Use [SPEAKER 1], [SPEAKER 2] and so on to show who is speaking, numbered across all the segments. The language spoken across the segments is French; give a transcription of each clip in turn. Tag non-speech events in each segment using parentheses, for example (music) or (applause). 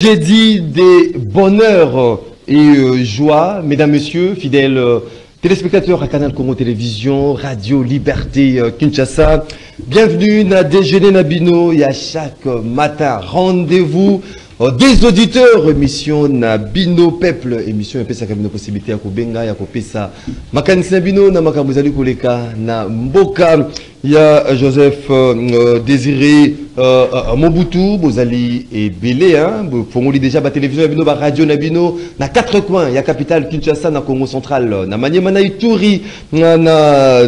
[SPEAKER 1] J'ai dit des bonheurs et euh, joies, mesdames, messieurs, fidèles euh, téléspectateurs à Canal Congo Télévision, Radio Liberté euh, Kinshasa. Bienvenue à Déjeuner Nabino et à chaque matin, rendez-vous euh, des auditeurs, émission Nabino Peuple, émission epesa kabino possibilité ya kubenga ya kopesa makanisi na bino na makambo ezali koleka na ya Joseph euh, Désiré euh, euh, Mobutu bozali ebele hein. Bofongoli déjà ba télévision na bino ba radio na bino na quatre coins ya capitale Kinshasa na Congo central na Maniema na Ituri na,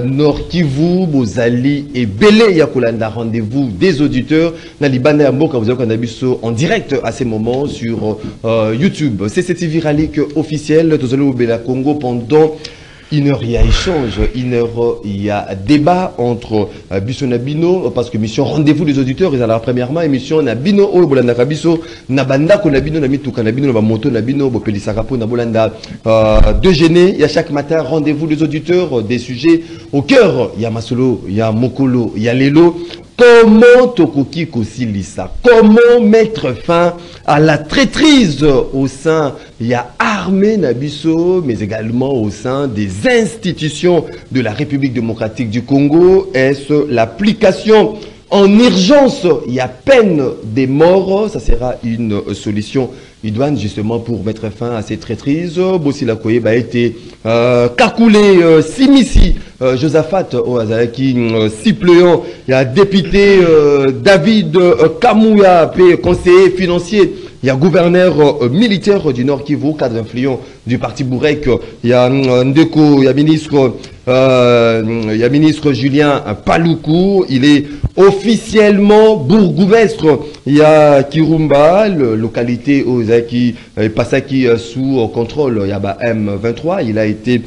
[SPEAKER 1] Nord Kivu bozali ebele ya kolanda rendez-vous des auditeurs. Na libanda ya mboka kolanda biso en direct à ces moments sur euh, YouTube. CCTV Ralik officiel tozali obela Congo pendant une heure, il y a échange, une heure, il y a débat entre euh, Bisso Nabino, parce que mission rendez-vous des auditeurs, ils alors premièrement, émission Nabino, oh, bolanda kabiso, nabanda ko Nabino, namituka Nabino, na moto Nabino, bopeli sakapo, na bolanda, euh, de gêner, il y a chaque matin rendez-vous des auditeurs, euh, des sujets au cœur, il y a Masolo, il y a Mokolo, il y a Lelo, Comment Tokoki Comment mettre fin à la traîtrise au sein, il y a armée Nabiso, mais également au sein des institutions de la République démocratique du Congo. Est-ce l'application en urgence? Il y a peine des morts, ça sera une solution idoine justement pour mettre fin à ces traîtrises. Bossila Koye a été euh, Kakoulé, euh, Simisi, euh, Josaphat Oazaki, Cypléon, il a député euh, David Kamouya, conseiller financier, il y a gouverneur euh, militaire du Nord Kivu, cadre influent du parti Bourek, il y a euh, Ndeko, il y a ministre, euh, il y a ministre Julien Paloukou, il est officiellement bourgmestre. Il y a Kirumba, le- localité Ozaki, Passaki euh, sous euh, contrôle, il y a bah, M23. Il a été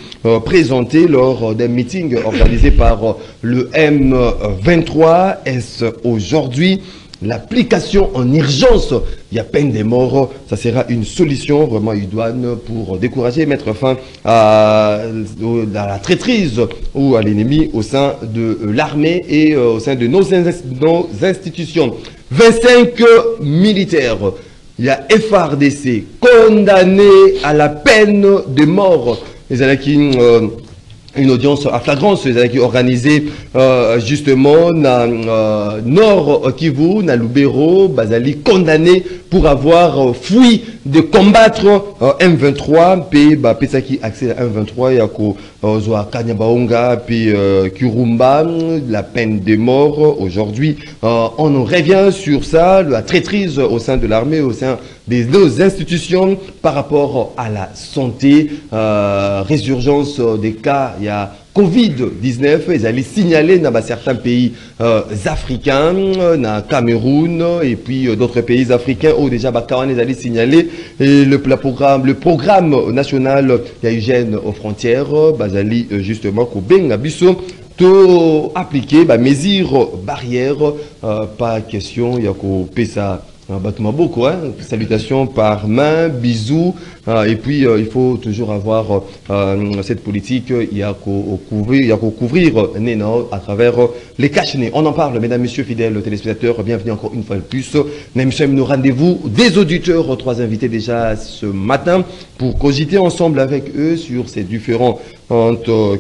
[SPEAKER 1] présenté lors d'un meeting organisé par le M23. Est-ce aujourd'hui L'application en urgence, il y a peine des morts, ça sera une solution vraiment idoine pour décourager et mettre fin à, la traîtrise ou à l'ennemi au sein de l'armée et euh, au sein de nos, ins- nos institutions. 25 militaires, il y a FRDC condamné à la peine de mort. Les euh, une audience à flagrance qui organisée euh, justement na euh, Nord Kivu, na Lubero, Bazali condamné pour avoir euh, fui de combattre euh, M23 puis bah pesaki accès à M23 yako zwa Kanyabaonga puis euh, Kurumba la peine de mort aujourd'hui. Euh, on en revient sur ça la traîtrise au sein de l'armée au sein des deux institutions par rapport à la santé. Euh, résurgence des cas y a Covid-19, ils allaient signaler dans certains pays euh, africains, dans Cameroun et puis euh, d'autres pays africains où déjà Bakawan allaient signaler et le, programme, le programme national il y a hygiène aux frontières, Bazali euh, justement Kobenga appliquer bah, mesures barrières, euh, pas question il y a qu'au PESA beaucoup, hein. salutations par main, bisous, euh, et puis euh, il faut toujours avoir euh, cette politique, il y a qu'au couvrir, il y a couvrir à travers euh, les cache-nez. On en parle, mesdames, messieurs, fidèles téléspectateurs, bienvenue encore une fois de plus. Nous sommes nos rendez-vous des auditeurs, trois invités déjà ce matin pour cogiter ensemble avec eux sur ces différentes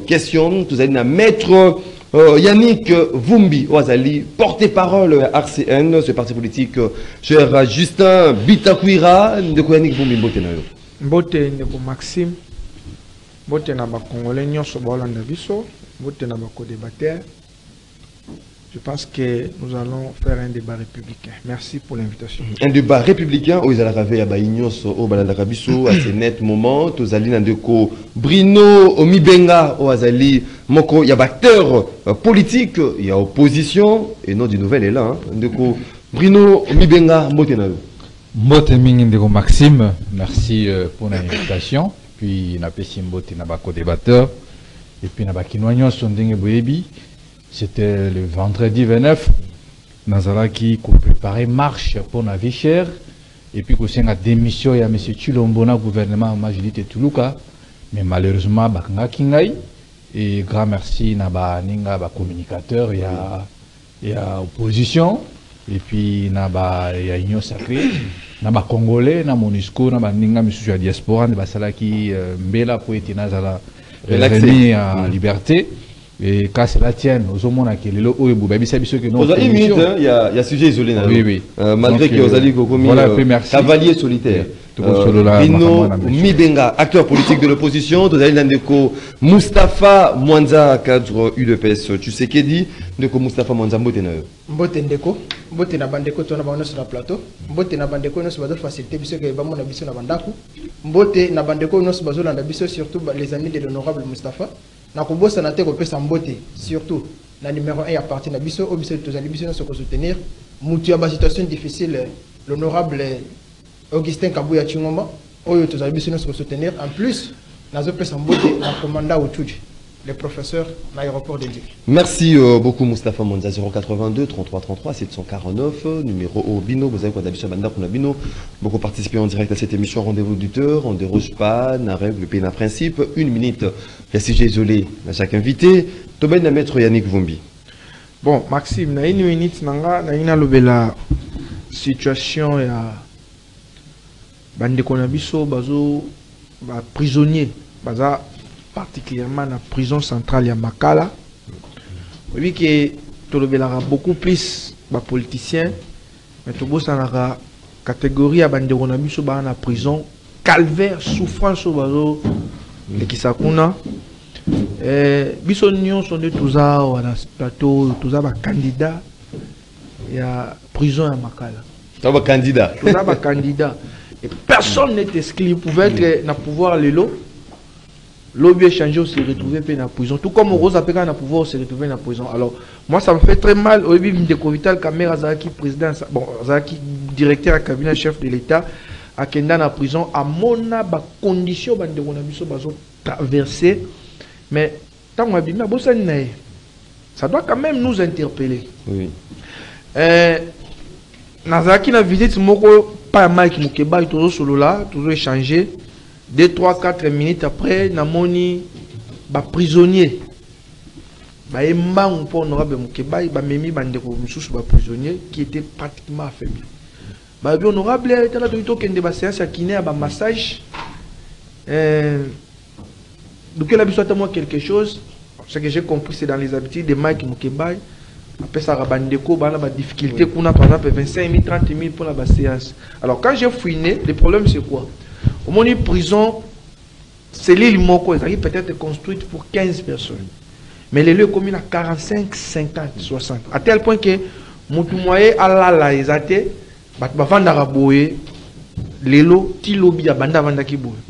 [SPEAKER 1] questions. Vous allez mettre euh, Yannick Vumbi Ouazali, porte-parole RCN, ce parti politique, euh, cher Justin Bitakwira, de Yannick Vumbi Mbotenayo.
[SPEAKER 2] mbote ndeko maxime mbote na bakongolais nyonso biso mbote na bacodebater je pense que nous allons faire un débat républicain merci pour l'invitation
[SPEAKER 1] Un débat républicain où ils allaient à Baïnios, au Balandakabiso, à ces nets moments, Tozali Nandeko, Brino, Omibenga, au Azali, Moko, il y a acteurs euh, politiques, il y a opposition, et non du nouvel est là, hein. Ndeko, Brino, Omibenga, Mbotenayo.
[SPEAKER 3] Mbote mingi ndeko Maxime, merci euh, pour l'invitation. Puis na pesi mbote na bako débatteur et puis na bakinois nyonso ndenge boyebi. C'était le vendredi 29 nazalaki ko préparer marche pour na vie chère. Et puis ko senga démission ya monsieur Chilombo na gouvernement Majorité Tuluka mais malheureusement bakangaki ngai et grand merci na ba ninga ba communicateur ya ya opposition. Et puis na ba ya union sacrée. Na bacongolais na monusco na baninga misusu ya diaspora nde basalaki euh, mbela po ete nazala remis à liberté et kasi la tienne ozomonaka lelo oyo boye bayebisa biso ke
[SPEAKER 1] Vous avez une minute, hein, il y, a il y a sujet isolé.
[SPEAKER 3] Oui, oui.
[SPEAKER 1] Euh, malgré que vous
[SPEAKER 3] euh,
[SPEAKER 1] allez commis
[SPEAKER 3] voilà, un peu merci.
[SPEAKER 1] cavalier solitaire. Bino
[SPEAKER 3] sûr.
[SPEAKER 1] Mibenga, acteur politique de l'opposition. Vous allez Ndeko Mustapha Mwanza, cadre UDPS. Tu sais qu'est dit Ndeko Mustapha Mwanza Mboteneur.
[SPEAKER 2] mbote ndeko mbote na bandeko to na bango nyonso na plateau mbote na bandeko nyonso bazofacilité biso ke bamona biso na bandako mbote na bandeko nyonso bazolanda biso surtout ba- les amis de l'honorable mustapha na kobosana te kopesa mbote surtout na numéro 1 ya parti na biso oyo biso tozali biso nyonso kosoutenir. Mutu ya basituation difficile l'honorable augustin kabuya chingomba oyo tozali biso nyonso kosoutenir. En plus nazopesa mbote na commanda otuji le professeur na aéroport de Dieu.
[SPEAKER 1] Merci euh, beaucoup Mustapha Mwanza 082 33 33 749 euh, numéro au Bino vous avez quoi d'habitude Banda pour Bino beaucoup participé en direct à cette émission rendez-vous auditeur on ne déroge pas na règle le pays na principe une minute il y a sujet isolé à chaque invité Toben na maître Yannick Vumbi
[SPEAKER 2] bon maxime na une minute na nga nalingi nalobela situation ya na biso bazo baprisonnier baza particulièrement na prison centrale ya makala. Oyebi ke tolobelaka beaucoup plus bapoliticien mais tobosanaka catégorie ya bandeko na biso baa na prison calvaire souffrance oyo bazolekisa kuna. Eh, biso nyonso nde toza awa na plateau oyo toza bacandidat ya prison ya makala.
[SPEAKER 1] Taba candidat.
[SPEAKER 2] Toza bacandidat (laughs) et personne n'est exclu. Pouvait être na pouvoir lelo lobi échanger on se retrouver pe na prison. Tout comme Rosa Peka na pouvoir on se retrouver na prison. Alors moi ça me fait très mal. Oyebi ndeko vital camera azalaki président bon azalaki directeur ya cabinet chef de l'état akenda na prison. Amona bacondition bandeko na biso bazotraverse mais ntango abimi abosani na ye ça doit quand même nous interpeller.
[SPEAKER 1] Oui.
[SPEAKER 2] Eh, nazalaki na visite moko pa ya mike mokebai tozosolola tozoéchange 2 3 4 minutes après namoni baprisonnier baye mbangu mpo honorable mokebai bamemi bandeko mosusu baprisonnier qui était pratiquement affaibli bayebi honorable tala toki tokende baséance ya kine ya bamassage eh, lukela biso ata mwa quelque chose. Ce que j'ai compris c'est dans les habitudes de mike mokebai apesaka bandeko bana badifficulté kuna par exemple 25 000 30 000 pour la séance. Alors quand j'ai fouiné le problème c'est quoi? Omoni prison cellule moko ezalaki peut-être construite pour 15 personnes. Mais lelo ekomi na 45 50 60 à tel point que motu moye alala eza te bato bavandaka boye lelo ti lobi ya banda avandaki boye.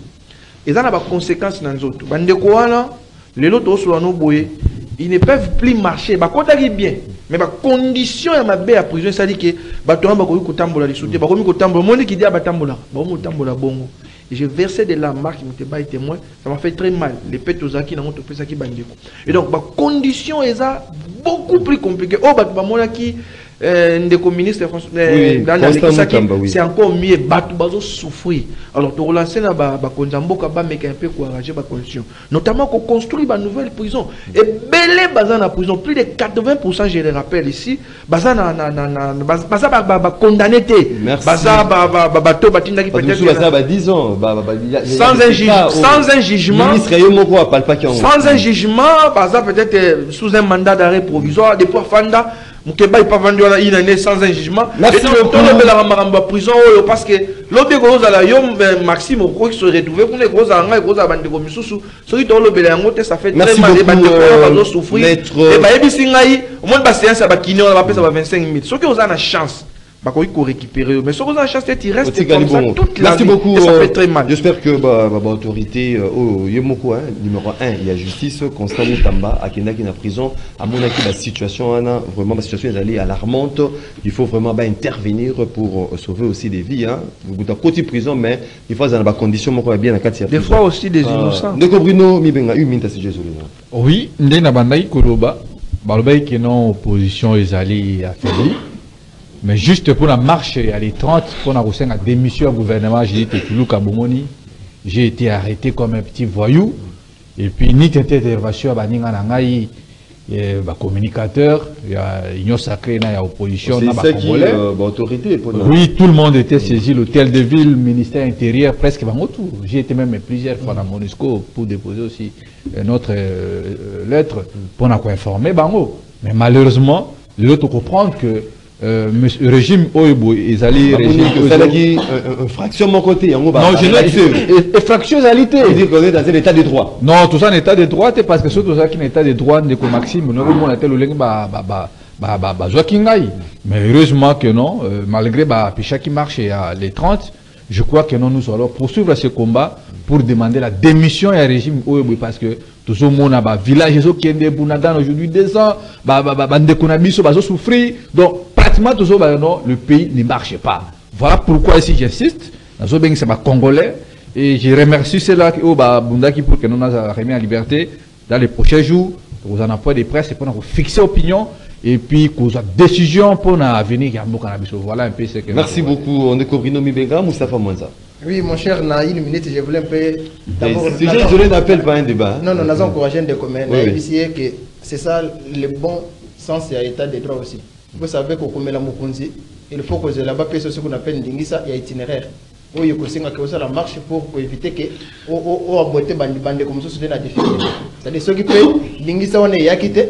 [SPEAKER 2] Eza na baconséquence na nzoto bandeko wana lelo tozosola no ils ne peuvent plus marcher. Bakotaki bien mais bacondition ya mabe ya prison esali ke bato wana bakoki kotambola lisu te bakomi kotambola. Omoni kidi ya batambolaka bakomi kotambola bongo j'ai versé de la marque moteba est témoin. Ça m'a fait très mal. Les pets tozalaki nango topesaki bandeko. Et donc bacondition eza beaucoup plus compliqué oyo bato bamonaki euh, ndeko ministre euh, c'est encore mieux bato bazosouffrir alors ba- bakonzi ya mboka bameka un peu koarrange bacondition notamment koconstruire banouvelle prison. Ebele baza na prison plus de 80% je le rappelle ici baza na- na- na- na- baz- baza ba- ba- bacondamné te.
[SPEAKER 1] Merci.
[SPEAKER 2] baza ba- ba- ba- bato batindaki
[SPEAKER 1] Parce que
[SPEAKER 2] peut-être
[SPEAKER 1] sous
[SPEAKER 2] na-
[SPEAKER 1] ça va 10 ans il y a- il y a-
[SPEAKER 2] Sans un jugement. sans un jugement. baza peut-être euh, sous un mandat d'arrêt provisoire depuis afanda mokeba epavandi wana année sans un jugement. Tolobelaka makambo ya prison oyo parce que lobi ekozala yo maxime okoki se retrouve kuna ekozala ngai ekozala bandeko misusu soki tolobela yango te ça fait très mal e bandeko wana bazosouffrir e bayebisi ngai omoni baséance ya bakine wana bapesa ba 25 000 soki oza na chance bakoki korécupérer mais soki oza na chance te tu restes
[SPEAKER 1] Otikali
[SPEAKER 2] comme ça toute la
[SPEAKER 1] Merci
[SPEAKER 2] vie
[SPEAKER 1] beaucoup.
[SPEAKER 2] et ça
[SPEAKER 1] euh,
[SPEAKER 2] fait très mal
[SPEAKER 1] J'espère que bah, bah, bah, autorité euh, oh, Yemoko, hein, numéro 1, il y a justice, Constant Moutamba, à Kenda qui est en prison, à mon avis, la situation, hein, vraiment, la situation est allée alarmante. Il faut vraiment bah, intervenir pour euh, sauver aussi des vies. Hein. Vous êtes à côté prison, mais il faut dans des conditions moko ya bien à 4
[SPEAKER 2] des fois aussi des innocents
[SPEAKER 1] Ndeko Bruno Mibenga, une minute jeu, désolé.
[SPEAKER 3] oui nde na bandaki koloba balobaki ke non opposition ezali affaibli mais juste mpona marche ya les 30 mpona kosenga démission ya gouvernement j'ai dit te tuluka bomoni j'ai été arrêté comme un petit voyou et puis ni intervention ya baninga na ngai eh, bacommunicateur ya union sacrée na ya opposition na
[SPEAKER 1] C'est ça qui
[SPEAKER 3] bacongolais
[SPEAKER 1] euh, bah, autorité. pour-
[SPEAKER 3] oui, tout le monde était saisi, l'hôtel de ville, ministère intérieur, presque bango tout. J'ai été même plusieurs fois dans MONUSCO pour déposer aussi notre euh, lettre pour nous informer bango. Mais malheureusement, l'autre comprendre que euh, monsieur- régime Oibo, ils allaient
[SPEAKER 1] Bah,
[SPEAKER 3] régime
[SPEAKER 1] euh, euh, fraction de mon côté. en bah,
[SPEAKER 3] Non,
[SPEAKER 1] bah,
[SPEAKER 3] je
[SPEAKER 1] bah,
[SPEAKER 3] l'ai
[SPEAKER 1] c'est-
[SPEAKER 3] dit. Fractiosalité.
[SPEAKER 1] Ça veut dire qu'on est dans un état de droit.
[SPEAKER 3] Non, tout ça en état de droit, c'est parce que surtout ça qui est état de droit, ndeko Maxime, nous avons Ngai. Mais heureusement que non, euh, malgré ba Picha qui marche à les 30, je crois que non, nous allons poursuivre ce combat pour demander la démission à régime Oebwe parce que tout ce monde ba village zo qui est aujourd'hui deux ans, ba ba ba ba ndeko na biso ba zo souffrir. Donc pratiquement tout ça ba non, le pays ne marche pas. Voilà pourquoi ici j'insiste, c'est ba congolais et je remercie ceux-là qui ont Bundaki pour que nous nous remis en liberté dans les prochains jours. Vous en point de presse pour nous fixer opinion et puis qu'on a décision pour nous venir Voilà un peu ce que
[SPEAKER 1] Merci beaucoup. On est Cobrino Mibenga, Moustapha Mwanza.
[SPEAKER 4] Oui, mon cher, na une minute, je voulais un peu d'abord.
[SPEAKER 1] Je n'appelle pas un débat. hein.
[SPEAKER 4] Non, non, nous avons encouragé ici que c'est ça le bon sens et l'état des droits aussi. Vous savez qu'au Komela Mukunzi, il faut que là-bas ce qu'on appelle Ndingisa, a itinéraire. Où il ça la marche pour éviter que au au aboiter bande comme ça c'est la difficulté. C'est-à-dire ceux qui peuvent Ndingisa on est yakité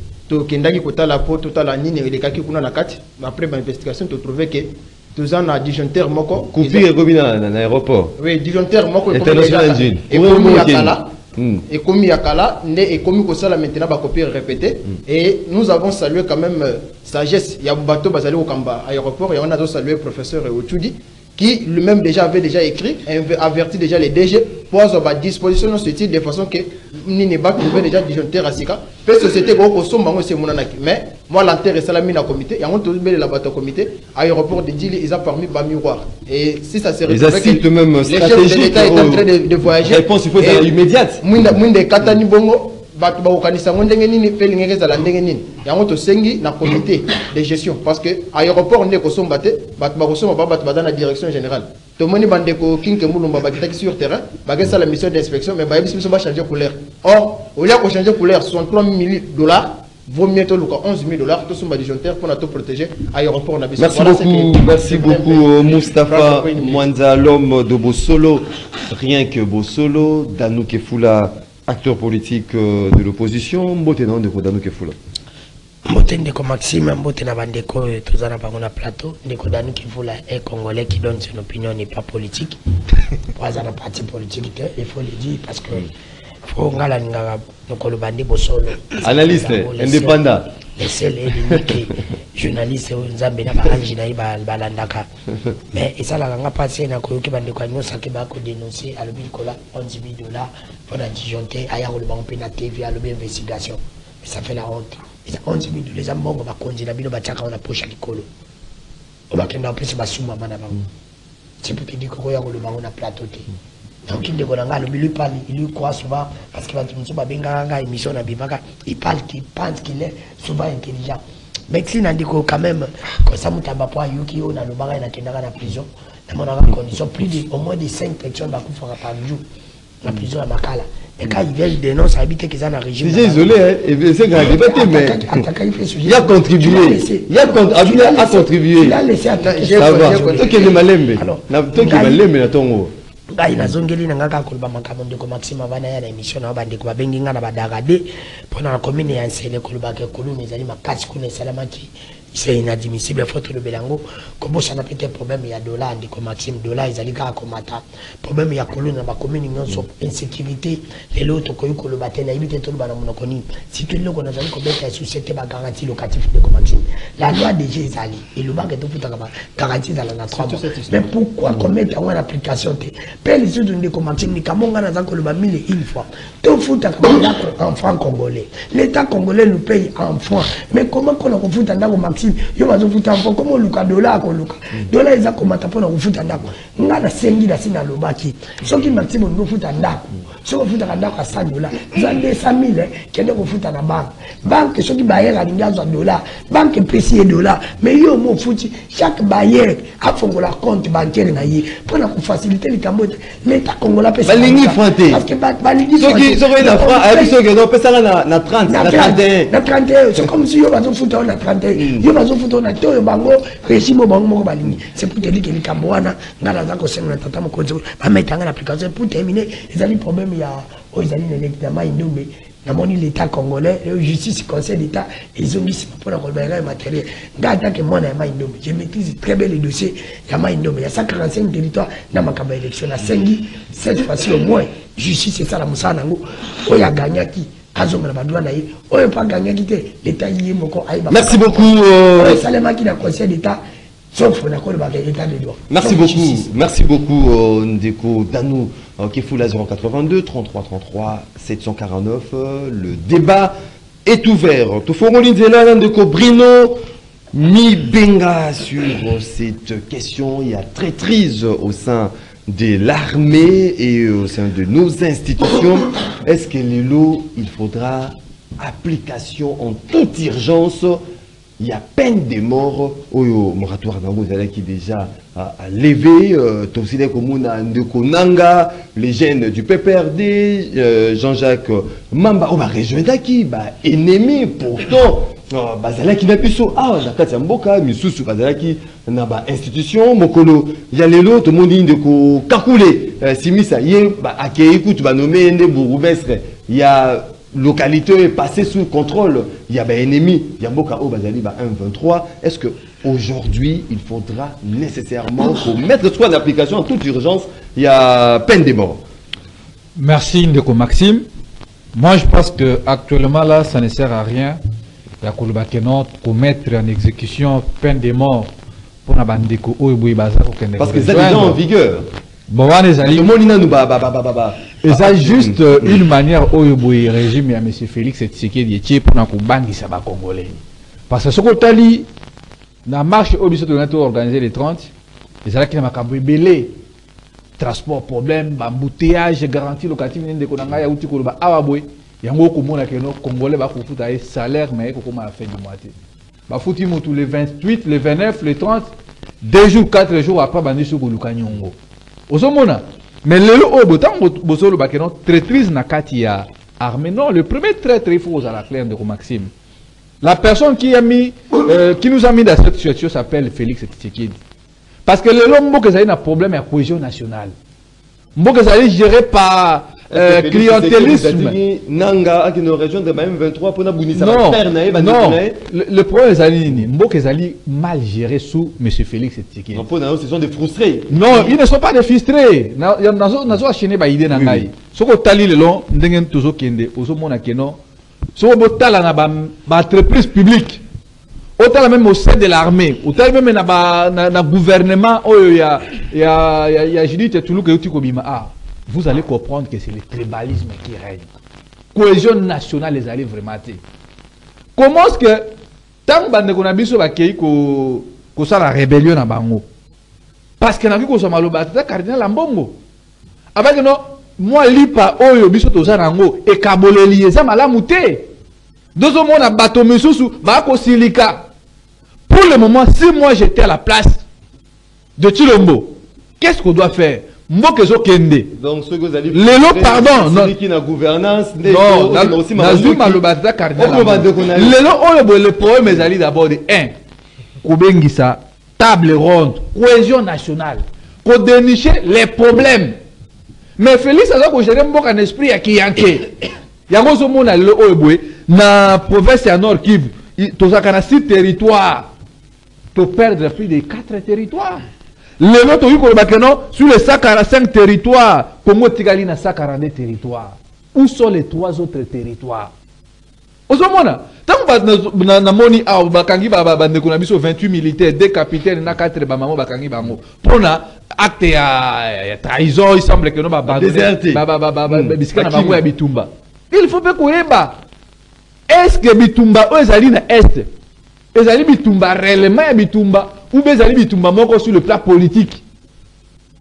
[SPEAKER 4] tokendaki kotala po totala nini elekaki kuna na kati. Après bainvestigation totrouve ke toza na disjoncteur moko.
[SPEAKER 1] Coupure
[SPEAKER 4] oui disjoncteur moko ekomi ya kala.
[SPEAKER 1] Hmm.
[SPEAKER 4] ekomi ya kala nde ekomi kosala maintenant répété. Et nous avons salué quand même euh, sagesse. Ya bato bazali kokamba aéroport yango nazo salué professeur otudi qui lui-même déjà avait déjà écrit averti déjà les DG pour avoir disposition ce titre de façon que nini batrouve déjà disjoncteur à sika mpe société koko kosomba yango ese emonanaki mais moi l'enterre esalami na comité. Yango tobelela bato ya comité. Aéroport de dili eza parmi bamiroir et si ça se
[SPEAKER 1] Les
[SPEAKER 4] retrouve que
[SPEAKER 1] même
[SPEAKER 4] le de l'État est en train de, de voyager.
[SPEAKER 1] Réponse, il faut
[SPEAKER 4] Et
[SPEAKER 1] être immédiate.
[SPEAKER 4] bongo bato bakokanisa yango ndenge nini? Mpe elingaki ezala ndenge nini? Yango tosengi na comité de gestion. Parce que aéroport nde ekosomba te bato bakosomba ba bato baza na direction générale. Tomoni bandeko kinke mulumba bakitaki sur terrain bakesala mission d'inspection mais bayebisi biso bachange couleur. Or olia kochange couleur 63 000 dollars vaut mieux toluka 11 000 dollars tosomba disjoncteur mpona toprotéger aéroport na
[SPEAKER 1] Merci
[SPEAKER 4] Voilà
[SPEAKER 1] beaucoup, merci beaucoup euh,
[SPEAKER 4] Queen.
[SPEAKER 1] Mwanza, l'homme de Bossolo, rien que Bossolo, Danou Kefula, acteur politique euh, de l'opposition, Mbote non de Danou Kefula.
[SPEAKER 5] mbote ndeko maxime mbote na bandeko oyo toza na bango na plateau. Ndeko danu kivula est congolais qui donne son opinion n'est pas politique. Po aza na parti politique te il faut le dire parce que
[SPEAKER 1] Analyste, indépendant.
[SPEAKER 5] journaliste mais nyonso ake bakodénonce alobi likola 11 000 dollars mpona disjoncte aya kolobango mpe na tv investigation. Ça fait la honte. Eza 11 000 dollars eza mbongo bakonzi poshe c'est pour te dire koko ya koloba ngo na plateau te. naoki ndeko na ngai alobi lui parle il lui croit souvent parce que bato mosusu babengaka ngai émission na bimaka il parle qu'il pense qu'il est souvent intelligent mais si na ndeko quand même kosa moto abapo ayuki oyo nalobaka nakendaka na prison namonaka condition plus de au moins de 5 personnes bakufaka par jour na prison ya makala mais quand il vient il dénonce ayebi te keza na régime
[SPEAKER 1] Déjà isolé, hein, et mais il a contribué. Il a, con- Abina a contribué. qui malembe. Qui malembe na.
[SPEAKER 5] Ngai nazongeli na ngai kaka koloba makambo ndeko maxime avana ya na émission na yo bandeko babengi ngai na badarade mpona na commune ya nsele kolobaka ekoluni ezali makasi kuna esalamaki c'est inadmissible. Fo tolobela yango kobosana mpe te problème ya dola ndeko maxime dola ezali kaka komata problème ya koloni na bacommune nyonso insécurité. Lelo tokoki koloba te nayebi te toloba na monoko nini siko eloko nazali kobeta esusi te bagaranti locatif ndeko maxime la loi déjà ezali elobaka tofutaka bagaranti ezala na 3 mois mais pourquoi? Commettre yango en application te mpe lisusu ndeko maxime likambo nga naza koloba mille une fois. Tofutaka bandako en franc congolais. L'état congolais nous paye en franc mais comment kona kofuta ndako maxime? Maxime yo bazofuta mpo komo oluka dola akoluka. Dola eza komata mpona kofuta ndako. Nga nasengi na si nalobaki soki maxime olingi ofuta ndako soki ofutaka ndako ya 100 dola eza 200 000 kende kofuta na banke. Banke soki bayere alingi azwa dola banke epesi ye dola mais yo ofuti chaque bayere afongola compte bancaire na ye mpona kofacilite likambo ete leta kongola
[SPEAKER 1] soki na franc ayebi soki opesaka na na 30
[SPEAKER 5] na
[SPEAKER 1] na 31
[SPEAKER 5] na 31 c'est comme si yo bazofuta yo na 31 yo bazofuta yo na te oyo bango pour te dire que likambo wana na pour terminer. Ezali problème ya oyo na eleki ya mai ndombe namoni l'état congolais conseil d'état ezongisima mpona koloba erreur matériel. Ngai atake mwana ya mai ndombe je maîtrise très bien le dossier ya mai ndombe ya 145 territoire na makambo ya élection cette fois-ci au moins justice esala mosala nango. Oyo aganyaki azongela badwa na ye oyo mpo aganyaki te leta ye moko ayeba
[SPEAKER 1] merci beaucoup euh,
[SPEAKER 5] oyo esalemaki na conseil d'état sauf na kolobaka état de droit
[SPEAKER 1] Merci beaucoup, merci beaucoup euh, Ndeko Danou euh, qui fout la 082 33 33 749. euh, le débat est ouvert. Tofongoli Nzela, Ndeko Brino, Mi Benga sur cette question. Il y a traîtrise au sein de l'armée et au sein de nos institutions. Est-ce que les lots, il faudra application en toute urgence? Il y a peine de mort oyo moratoire nango ezalaki déjà lever euh, tosili komona ndeko les jeunes du PPRD euh, Jean-Jacques Mamba. Oyo barejoindaki baennemi pourtant bazalaki na biso awa na kati ya mboka misusu bazalaki na bainstitution mokolo ya lelo tomoni ndeko kakule euh, simisa ye ba- akei kutu banome ye nde bourgmestre ya localité est passée sous contrôle. Il y a des ennemis. Il y a beaucoup de Bazali, 1-23. Est-ce que aujourd'hui il faudra nécessairement (coughs) pour mettre soit en application en toute urgence, il y a peine de mort
[SPEAKER 3] Merci Ndeko Maxime. Moi, je pense que actuellement là, ça ne sert à rien. La Koulobakenon pour mettre en exécution peine de mort pour na bandeko oyo boye baza kokende
[SPEAKER 1] Parce que ça
[SPEAKER 3] korejoindre.
[SPEAKER 1] déjà en vigueur.
[SPEAKER 3] Bon, wana
[SPEAKER 1] Tout
[SPEAKER 3] ezali
[SPEAKER 1] le monde il a nous ba ba ba ba ba ba.
[SPEAKER 3] eza juste euh, une manière oyo boye régime ya m félix tshisekedi etie mpona kobangisa bacongolais parce que soki otali na marche oyo biso tolina toorganize le 30 ezalaki na makambo ebele transport problème bambouteillage garantie locative nde ndeko na ngai auti koloba awa boye yango okomona keno congolais bakofuta ye salaire me ekokoma na fin du mois te bafuti motu le 28 le 29 le 30 deux jours quatre jours après bandi so koluka nyongo. Ozomona. Mais lelo oyo traîtrise na kati armée non le premier traître il faut ozala clair ndeko maxime. La personne qui a mis euh, qui nous a mis dans cette situation s'appelle félix tshisekedi. Parce que lelo mboka ezali na problème cohésion nationale. Mboka ezali géré par euh, clientélisme.
[SPEAKER 1] Nanga qui nous rejoindre ba M23 pour na bunisa
[SPEAKER 3] non,
[SPEAKER 1] ba ba
[SPEAKER 3] non. Le, le problème ezali nini mboka ezali mal géré sous m. Félix tshisekedi
[SPEAKER 1] Non, ce sont des frustrés.
[SPEAKER 3] non ils ne sont pas des frustrés. Nazo nazo achene baide na
[SPEAKER 1] Oui,
[SPEAKER 3] ngai
[SPEAKER 1] oui.
[SPEAKER 3] soki otali lelo ndenge tozokende ozomona keno. Soki botala na ba- baentreprise publique. Otala même au sein de l'armée. Otali même na, ba, na, na gouvernement oyo ya, ya, ya, ya judith tuluka euti kobima. Ah, vous allez comprendre que c'est le tribalisme qui règne. Cohésion nationale ezali vraiment te comment est-ce que na biso bakei ko- kosala rébellion na bango parce que maloba ya tata cardinal ya mbongo abaki no mwa lipa oyo biso toza nango ekaboleli eza malamu te. Dozomona bato misusu bakosilika pour le moment si moi j'étais à la place de Chilombo qu'est-ce qu'on doit faire? Mboka ezokende. Lelo, pardon, non.
[SPEAKER 1] celui qui na gouvernance
[SPEAKER 3] non na- nazwi maloba ya tata cardinal
[SPEAKER 1] Oyo
[SPEAKER 3] boye le problème ezali d'abord de 1 kobengisa table ronde cohésion nationale kodénicher les problèmes. Mais félix aza kogere mboka na esprit ya kiyanke yango ozomona lelo oyo boye na province ya nord kivu i- tozalaka na six territoire toperdre plus de 4 territoires lelo tokoki koloba keno sur les 145 territoires congo etikali na 142 territoires. Où sont les trois autres territoires? Ozomona ntango namoni awa bakangi ba- ba- bandeko na biso 28 militaire deux capitaine na 4 bamamo bakangi bango mpona acte ya, trahison il semble que no
[SPEAKER 1] Déserté. Mm.
[SPEAKER 3] bisika na bango ya bitumba. Il faut mpe koyeba est ce que bitumba oyo ezali na este ezali bitumba réellement ya bitumba? Ou bien ezali bitumba moko sur le plan politique.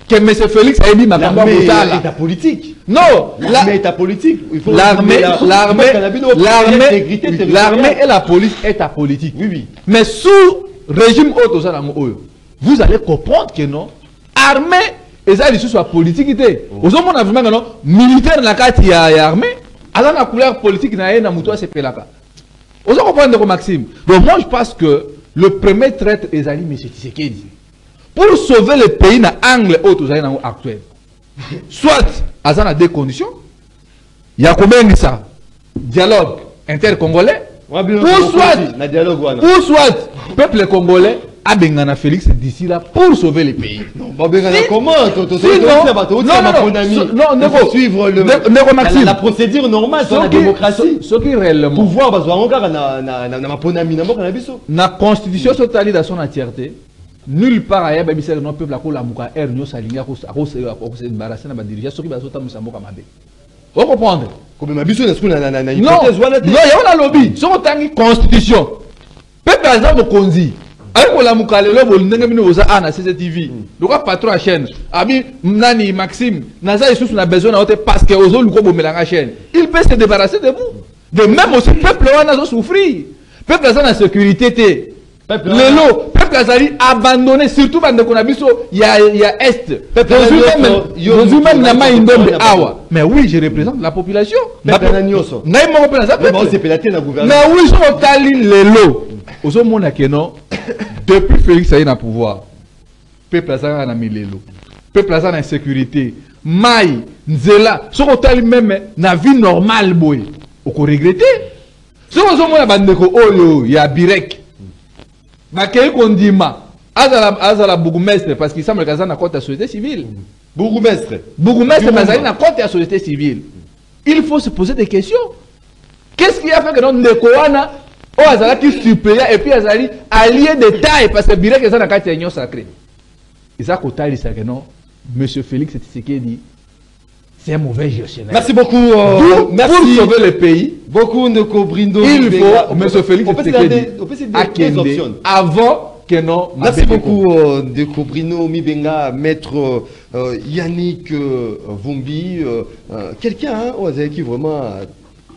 [SPEAKER 3] Que m. Félix makambo ya
[SPEAKER 1] L'armée
[SPEAKER 3] kotala
[SPEAKER 1] est à politique.
[SPEAKER 3] non la-
[SPEAKER 1] L'armée est à politique. Il
[SPEAKER 3] l'armée
[SPEAKER 1] la-
[SPEAKER 3] l'armée
[SPEAKER 1] la-
[SPEAKER 3] l'armée l'armée et la police est à politique.
[SPEAKER 1] Oui, oui.
[SPEAKER 3] mais sous régime oyo vous allez comprendre que non. Armée eza lisusu ya politike te ozomona vraiment que non. Militaire na kati ya, ya armée aza na couleur politique na ye na moto asepelaka oza comprendre ndeko maxime. Donc moi je pense que le premier traître ezali monsieur tisekedi pour sauver le pays na angle oyo tozali nango actuel. Soit aza na deux conditions. Ya kobengisa dialogue intercongolais.
[SPEAKER 1] Moi, bien,
[SPEAKER 3] ou soit ou soit peuple congolais abengana félix d'ici là pour sauver le pays Si-
[SPEAKER 1] comment
[SPEAKER 3] Sinon- non, non, non, non,
[SPEAKER 1] Il suivre le- la- la procédure normale sur la démocratie
[SPEAKER 3] so- soki réellement
[SPEAKER 1] pouvoir bazwango kaka na- na na- na maponami na mboka na biso
[SPEAKER 3] na constitution sotali dans son entièreté nulle part aya babisaka no peuple akolamuka aire nyonso alingi akosembarase na badirigant soki bazotambwisa mboka mabe ocomprendre
[SPEAKER 1] komema biso na siku na- na na- na
[SPEAKER 3] non
[SPEAKER 1] hypothèse wana te
[SPEAKER 3] non yango nalobi soki otangi constitution peuple aza mokonzi ayi kolamuka lelo boli ndenge bino boza a na cctv lokwa patron ya chaîne abi nani maxime naza lisusu na besoin na yo te parce que ozoluka obomelanga chaîne. Il peut se débarrasser de vous. De même aussi peuple wana azosouffrir peuple aza na sécurité. Te lelo peuple azali abandonné surtout bandeko na biso ya, ya est.
[SPEAKER 1] Wana
[SPEAKER 3] même- na mai ndombe awa. Mais oui je représente la population.
[SPEAKER 1] Peuple wana nyonso.
[SPEAKER 3] ngai moko mpe naza
[SPEAKER 1] Mais
[SPEAKER 3] peuple. oui soki otali lelo ozomona ke non depuis félix aye na pouvoir peuple aza kaka na milelo peuple aza na insécurité. Mai nzela soki otali meme na vie normale boye okoregrete soki ozomona bandeko oyo ya birek bakei kondima azala azala bourgmestre parce qu'il semble kaza na compte ya société civile.
[SPEAKER 1] Bourgmestre.
[SPEAKER 3] Bourgmestre bazali na compte ya société civile. Il faut se poser des questions. Qu'est-ce qui a fait que non ndeko wana oyo azalaki suppléant et puis azali allié de taille parce que birek eza na kati ya union sacré eza kotalisa ke non? Monsieur félix tshisekedi c'est un mauvais gestionnaire.
[SPEAKER 1] Merci beaucoup euh, merci.
[SPEAKER 3] pour sauver le pays
[SPEAKER 1] beaucoup ndeko brindo
[SPEAKER 3] il faut monsieur félix
[SPEAKER 1] On peut se des
[SPEAKER 3] akende
[SPEAKER 1] options.
[SPEAKER 3] avant que non
[SPEAKER 1] Merci beaucoup, euh, Ndeko Brino Mibenga, maître euh, Yannick euh, Vumbi, euh, euh, quelqu'un hein, qui vraiment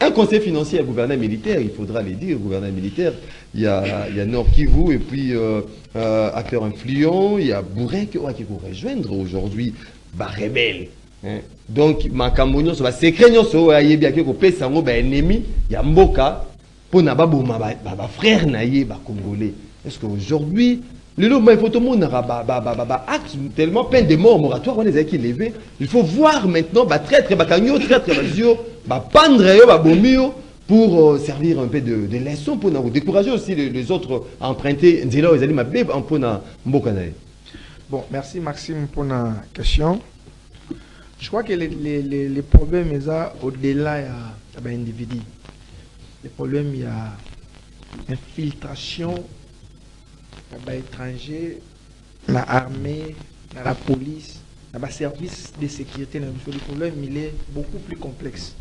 [SPEAKER 1] un conseil financier à gouverneur militaire, il faudra le dire, gouverneur militaire. Il y a, il y a Nord Kivu et puis euh, euh, acteur influent, il y a Bourek oh, qui va rejoindre aujourd'hui, bah, rebelle. Hein. Donc, makambo nyonso basekret nyonso oyo ayebi ake kopesa yango baennemi ya mboka mpo na baboma ba- ba- bafrère na ye bacongolais est ce que aujourd'hui lelo ma ifo tomonaka baacte tellement peine de mort moratoire wana ezalaki levé il faut voir maintenant batraître bakangi yo traître bazwi yo bapandre yo babomi pour euh, servir un peu de, de leçon mpona kodécourager aussi les, les autres à emprunter nzela mpona
[SPEAKER 2] Bon, merci Maxime la question. Je crois que les, les problèmes, ils sont au-delà de l'individu. Les problèmes, il y a infiltration, il y a étranger, la police, la service de sécurité. Le problème, est beaucoup plus complexe.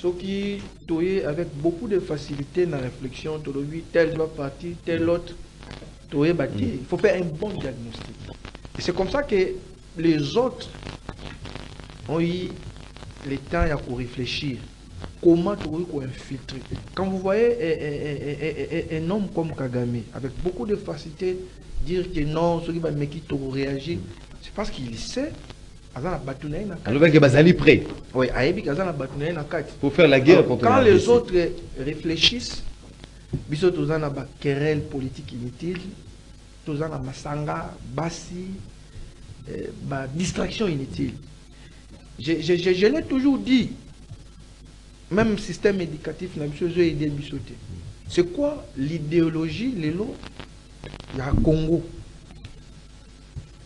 [SPEAKER 2] Ce qui, toye avec beaucoup de facilité dans la réflexion, tel doit partir, tel autre. Il faut faire un bon diagnostic. Et c'est comme ça que les autres ont eu le temps à réfléchir. Comment tu peux infiltrer Quand vous voyez un, un- un- un homme comme Kagame, avec beaucoup de facilité, dire que non, ceux qui vont qui réagir, c'est parce qu'il sait.
[SPEAKER 1] prêt
[SPEAKER 2] Oui,
[SPEAKER 1] pour faire la guerre contre
[SPEAKER 2] quand les autres réfléchissent, biso toza na ba querelle politique inutile, toza na masanga, basi, ba distraction inutile. Je, je, je, je l'ai toujours dit, même système éducatif na biso ezo aider biso te. C'est quoi l'idéologie lelo ya Congo?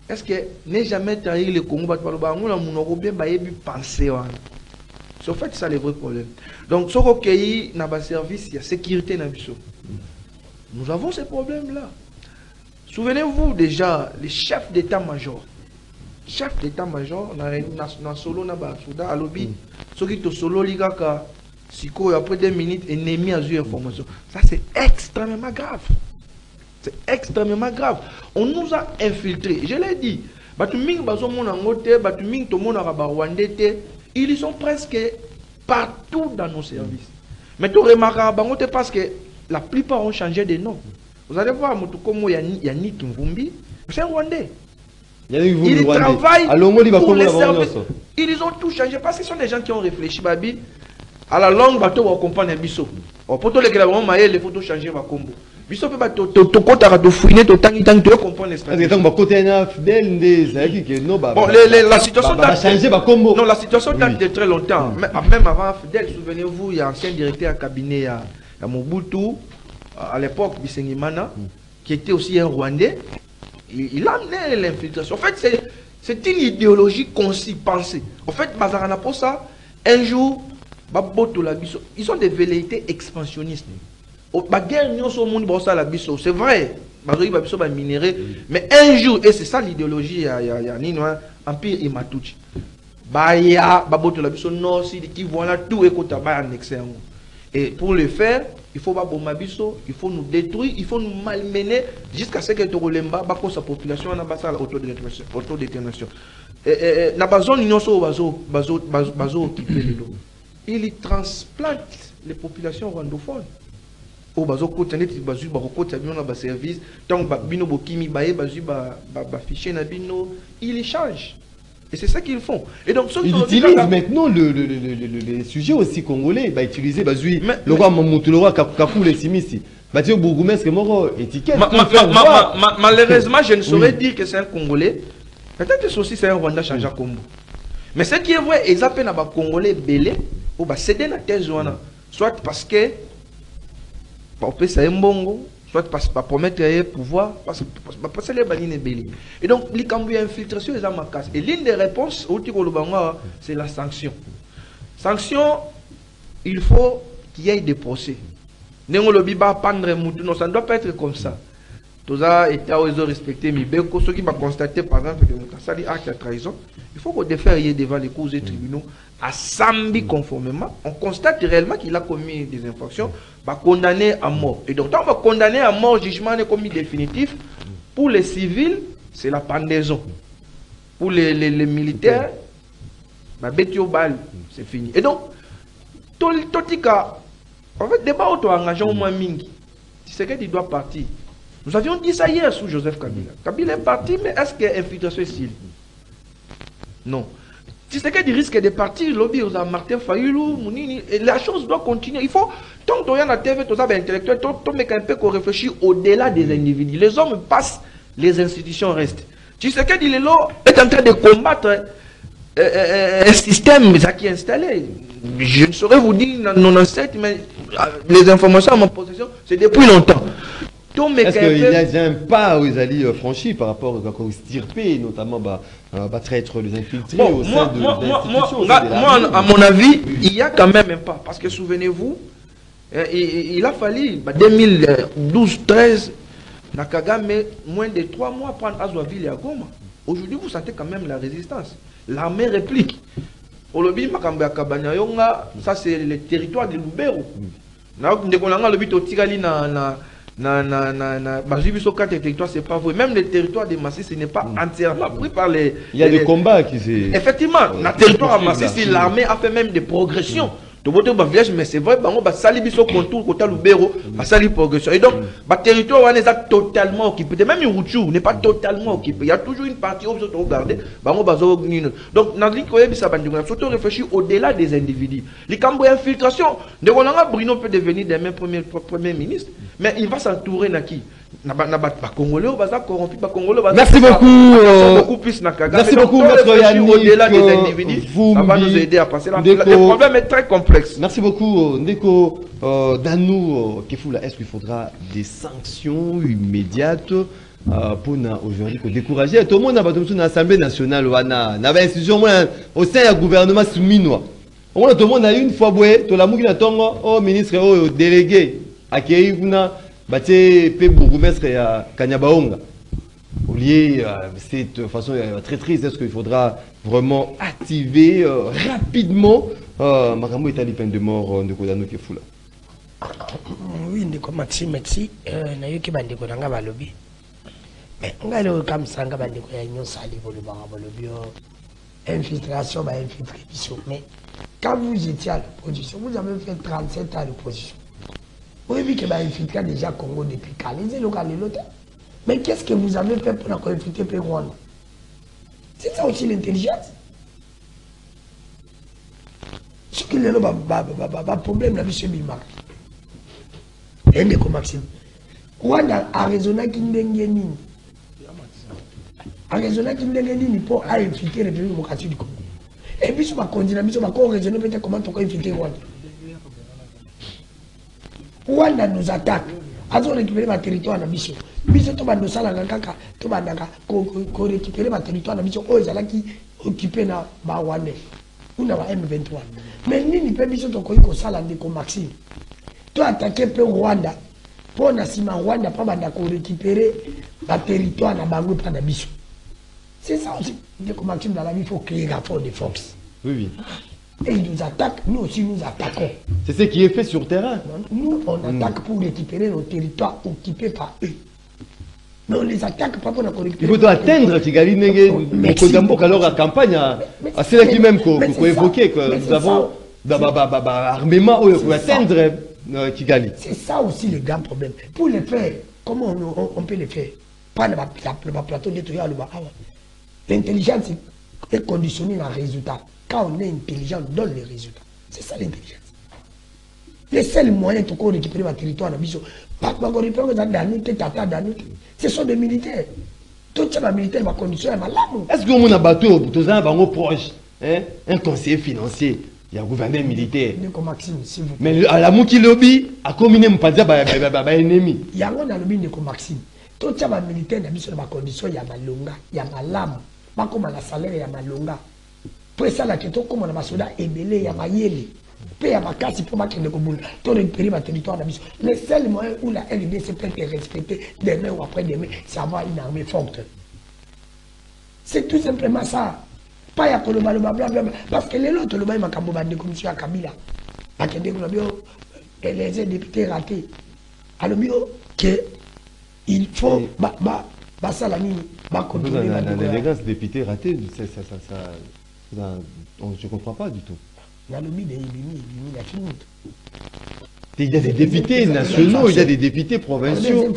[SPEAKER 2] Est-ce que n'est jamais trahir le Congo? Bato baloba na bien penser wana. En fait ça le vrai problème. Donc, ce recueilli dans le service, il y a sécurité dans biso. Nous avons ces problèmes-là. Souvenez-vous déjà, les chefs d'état-major. Chef d'état-major, le solo, dans le Soudan, à l'obi, ceux qui sont solo, ligaka, sikoyo après deux minutes ennemi azwi information ça c'est extrêmement grave. C'est extrêmement grave. On nous a infiltrés. Je l'ai dit. Bato mingi bazomona yango te bato mingi tomonaka barwandais te. Ils sont presque partout dans nos services. Mais toremarkaka bango te parce que la plupart ont changé de nom. Vous allez voir moto komo yannick mvumbi c'est un rwandais ils travaillent pour les services. Ils ont tout changé parce que ce sont des gens qui ont réfléchi. Babi, à la longue, bateau va comprendre biso. Au poto les gars, on maille les photos changer va combo. Biso peut bateau to to kota ka to fouiner to tangi tangi to comprendre les
[SPEAKER 1] Parce que tant que côté na fidèle nde ezalaki ke no ba
[SPEAKER 2] Bon,
[SPEAKER 1] ba-
[SPEAKER 2] les- les- la
[SPEAKER 1] ba-
[SPEAKER 2] situation date-
[SPEAKER 1] changer bakombo
[SPEAKER 2] Non, la situation date
[SPEAKER 1] Oui.
[SPEAKER 2] de très longtemps. Même avant Fidel, souvenez-vous, il y a un ancien directeur à cabinet à, à Mobutu, à l'époque, Bisengimana, qui était aussi un Rwandais. Il, il a amené l'infiltration. En fait, c'est- une idéologie conçue, pensée. En fait, Bazarana pour ça, un jour, la ils sont des velléités expansionnistes. Au- ba guerre nyonso monde la c'est vrai. Bazoyi ba biso ba minéré, mais un jour et c'est ça l'idéologie ya ya ya nino hein, empire Imatuchi. Baya baboto la biso nord sud qui voilà tout ekota ba annexer yango. Et pour le faire, il faut ba bomba biso, il faut nous détruire, il faut nous malmener jusqu'à ce que Togolemba bako sa population na basa autodétermination, autodétermination. Et, et, et na bazone nyonso bazo bazo bazo, occuper lelo. Il y transplante les populations rwandophones. oyo bazokota neti bazwi bakokota bino na baservice ntango bino bokimi baye bazwi bafichier na bino il change et c'est ça qu'ils font et donc
[SPEAKER 1] Ils utilisent maintenant le, le, le, le, sujet aussi congolais. Bah, utiliser, bah, zui,
[SPEAKER 2] Mais-
[SPEAKER 1] le roi Mamutu, le roi Kakou, les Simisi. Bah, tu bourgmestre, moro, étiquette.
[SPEAKER 2] Ma- ma- malheureusement, je ne saurais
[SPEAKER 1] Oui.
[SPEAKER 2] dire que c'est un Congolais. Peut-être que aussi c'est un Rwanda changé à Combo. Mais ce qui est vrai, ils appellent un Congolais belé, ou bah céder la thèse. Soit parce que payer ça un bongo, soit parce que pour promettre un pouvoir, parce que les banines belé. Et donc, les cambios infiltration ils ont ma casse. Et l'une des réponses Lubanga, c'est la sanction. Sanction, il faut qu'il y ait des procès. Nengo lobi ba pendre mutu, non, ça ne doit pas être comme ça. Toza état où ils ont respecté Mibeko, ceux qui vont constater par exemple que mutu sali acte de trahison, il faut qu'on défère devant les cours et tribunaux à Sambi conformément. On constate réellement qu'il a commis des infractions, va condamner à mort. Et donc, tant condamner à mort, jugement est commis définitif. Pour les civils, c'est la pendaison. Pour les, les, les militaires, bah, betio bal, c'est fini. Et donc, totika, en fait, débat auto engagé au moins mingi. Tu sais qu'il doit partir. Nous avions dit ça hier sous Joseph Kabila. Kabila est parti, mais est-ce qu'il y a infiltration ici Non. Qu'il risque de partir, lobby aux Martin Fayoulou, Mounini, la chose doit continuer. Il faut, tant que tu la TV, as intellectuel, tu mets un peu qu'on réfléchit au-delà des individus. Les hommes passent, les institutions restent. Sais que est en train de combattre euh, euh, un système qui est installé. Je ne saurais vous dire dans 97, mais euh, les informations à ma possession, c'est depuis longtemps.
[SPEAKER 1] Est-ce qu'il y a un pas ils allaient euh, franchi par rapport aux stirpés, notamment bah, euh, bah, traître les infiltrés
[SPEAKER 2] Bon,
[SPEAKER 1] au sein
[SPEAKER 2] moi,
[SPEAKER 1] de
[SPEAKER 2] moi,
[SPEAKER 1] l'institution
[SPEAKER 2] moi, à mon avis, il y a quand même un pas. Parce que souvenez-vous, euh, il, il a fallu, bah, 2012-13, Nakagame, moins de trois mois prendre Azwaville et à Goma. Aujourd'hui, vous sentez quand même la résistance. L'armée réplique. Olobi Makambo ya Kabanyayonga, ça c'est le territoire de Lubero. Na ndeko nanga lobi totikali na na na na na na bazwi biso quatre territoires c'est pas vrai même le territoire de Massi ce n'est pas entièrement pris par les
[SPEAKER 1] Il y a
[SPEAKER 2] les-
[SPEAKER 1] des combats qui s'est.
[SPEAKER 2] Effectivement, le territoire à
[SPEAKER 1] là.
[SPEAKER 2] l'armée a fait même des progressions. tobote ba village mais c'est vrai bango basali biso contour kota lubero basali progression. Et donc ba territoire wana eza totalement occupé. Te même Rutshuru n'est pas totalement occupé il y a toujours une partie oyo biso toregarde bango bazo nini donc nalingi koyebisa bandeko na biso réfléchir au-delà des individus. Likambo ya infiltration ndeko nanga Bruno peut devenir demain premier premier ministre mais il va s'entourer na qui?
[SPEAKER 1] Merci beaucoup, euh,
[SPEAKER 2] beaucoup plus
[SPEAKER 1] merci
[SPEAKER 2] Donc,
[SPEAKER 1] beaucoup,
[SPEAKER 2] to
[SPEAKER 1] Maître
[SPEAKER 2] réfléchir
[SPEAKER 1] Yannick,
[SPEAKER 2] au-delà des individus
[SPEAKER 1] vous
[SPEAKER 2] ça va
[SPEAKER 1] me
[SPEAKER 2] nous
[SPEAKER 1] dites,
[SPEAKER 2] aider à passer la
[SPEAKER 1] Ndeko-
[SPEAKER 2] le problème est très complexe.
[SPEAKER 1] Merci beaucoup, euh, Ndeko. Euh, Danou, Kefoula, est-ce qu'il faudra des sanctions immédiates euh, pour aujourd'hui que décourager? Tout le monde dans l'Assemblée nationale wana na ba institution au sein du gouvernement souminois. Tout le monde a une fois boué to la muki na tongo au ministre au délégué batie pe bourgmestre ya Kanyabaonga au lieu euh, cette façon euh, très triste, est-ce qu'il faudra vraiment activer euh, rapidement euh, makambo etali peine de mort euh, ndeko danuke fula
[SPEAKER 5] oui ndeko maxime merci. Euh, nayoki bandeko na nga balobi mais ngai leo kamwisanga bandeko ya nyonso ali bolobaka bolobi o infiltration bainfiltre biso mais quand vous étiez à l'opposition vous avez fait 37 ans à l'opposition oyebi ke bainfiltre déjà congo depuis kala eza eloka lelo te mais qu'est-ce que vous avez fait mpona koinfiltre mpe rwanda c'est ça aussi l'intelligence. Soki lelo baproblème na biso ebimaka ye ndeko maxime rwanda araisonnaki ndenge nini. Araisonnaki ndenge nini mpo ainfiltre république démocratique du congo. E biso bakonzi na biso bakoraisonne peut-être comment tokoinfiltre rwanda rwanda nous attaque. Azorécupere baterritoire na biso biso tobanda osalaka kaka tobandaka korécupere baterritoire na biso oyo ezalaki occupe na barwandais una ba m23. Mais nini mpe biso tokoki kosala ndeko maxime? Toatake mpe rwanda. Mpo na nsima rwanda mpo banda korécupere baterritoire na bango mpa na biso c'est ça aussi. Ndeko maxime nalabi faut créer rapport de force.
[SPEAKER 1] Oui oui
[SPEAKER 5] et ils nous attaquent nous aussi nous attaquons.
[SPEAKER 1] C'est ce qui est fait sur terrain.
[SPEAKER 5] Nous on attaque pour récupérer nos territoires occupés par eux. Mais on les attaque pas pour
[SPEAKER 1] il
[SPEAKER 5] récupérer
[SPEAKER 1] faut atteindre kigali mboka alors campagne même ko-
[SPEAKER 5] mais
[SPEAKER 1] ko-
[SPEAKER 5] c'est
[SPEAKER 1] koévoquer
[SPEAKER 5] ça.
[SPEAKER 1] que
[SPEAKER 5] Mais
[SPEAKER 1] nous
[SPEAKER 5] c'est
[SPEAKER 1] avons
[SPEAKER 5] ça.
[SPEAKER 1] baarmement oyo
[SPEAKER 5] C'est
[SPEAKER 1] koatteindre euh, kigali.
[SPEAKER 5] C'est ça aussi le grand problème. Pour le faire, comment on, peut le faire? Pas le plateau le Bahawa. L'intelligence est conditionnée dans le résultat. Quand on est intelligent, on donne les résultats. C'est ça l'intelligence. Les seuls moyens pour récupérer ma territoire, pas ce sont des militaires. Tout ça, les militaires, ma condition est malade.
[SPEAKER 1] est ce que oyo toza na bango proche hein? un conseiller financier ya gouverneur militaire
[SPEAKER 5] Ndeko Maxime, s'il vous plaît.
[SPEAKER 1] mais alamuki lobi akomi ne mopanzi ya baennemi
[SPEAKER 5] yango nalobi ndeko maxime totya bamilitaire na biso na bacondition ya malonga ya malamu bakóma na salaire ya malonga mpo esalaki tokóma na basoda ebele ya mayele. Mpe ya makasi mpo bakende kobunda to récupérer baterritoire na biso le seul moyen où la rdc peut être respectée demain ou après demain c'est avoir une armée forte. C'est tout simplement ça. Pas ya kolobaloba blablabla parce que lelo tolobai makambo bandeko miso ya kabila. Bakende kolobi o les députés ratés. Alobi o ke il faut ba- ba- basala nini bakontrole
[SPEAKER 1] l'élégance député raté ça, ça, ça, ça, ça- on- je comprends pas du tout
[SPEAKER 5] na
[SPEAKER 1] il y a des députés nationaux il y a des députés provinciaux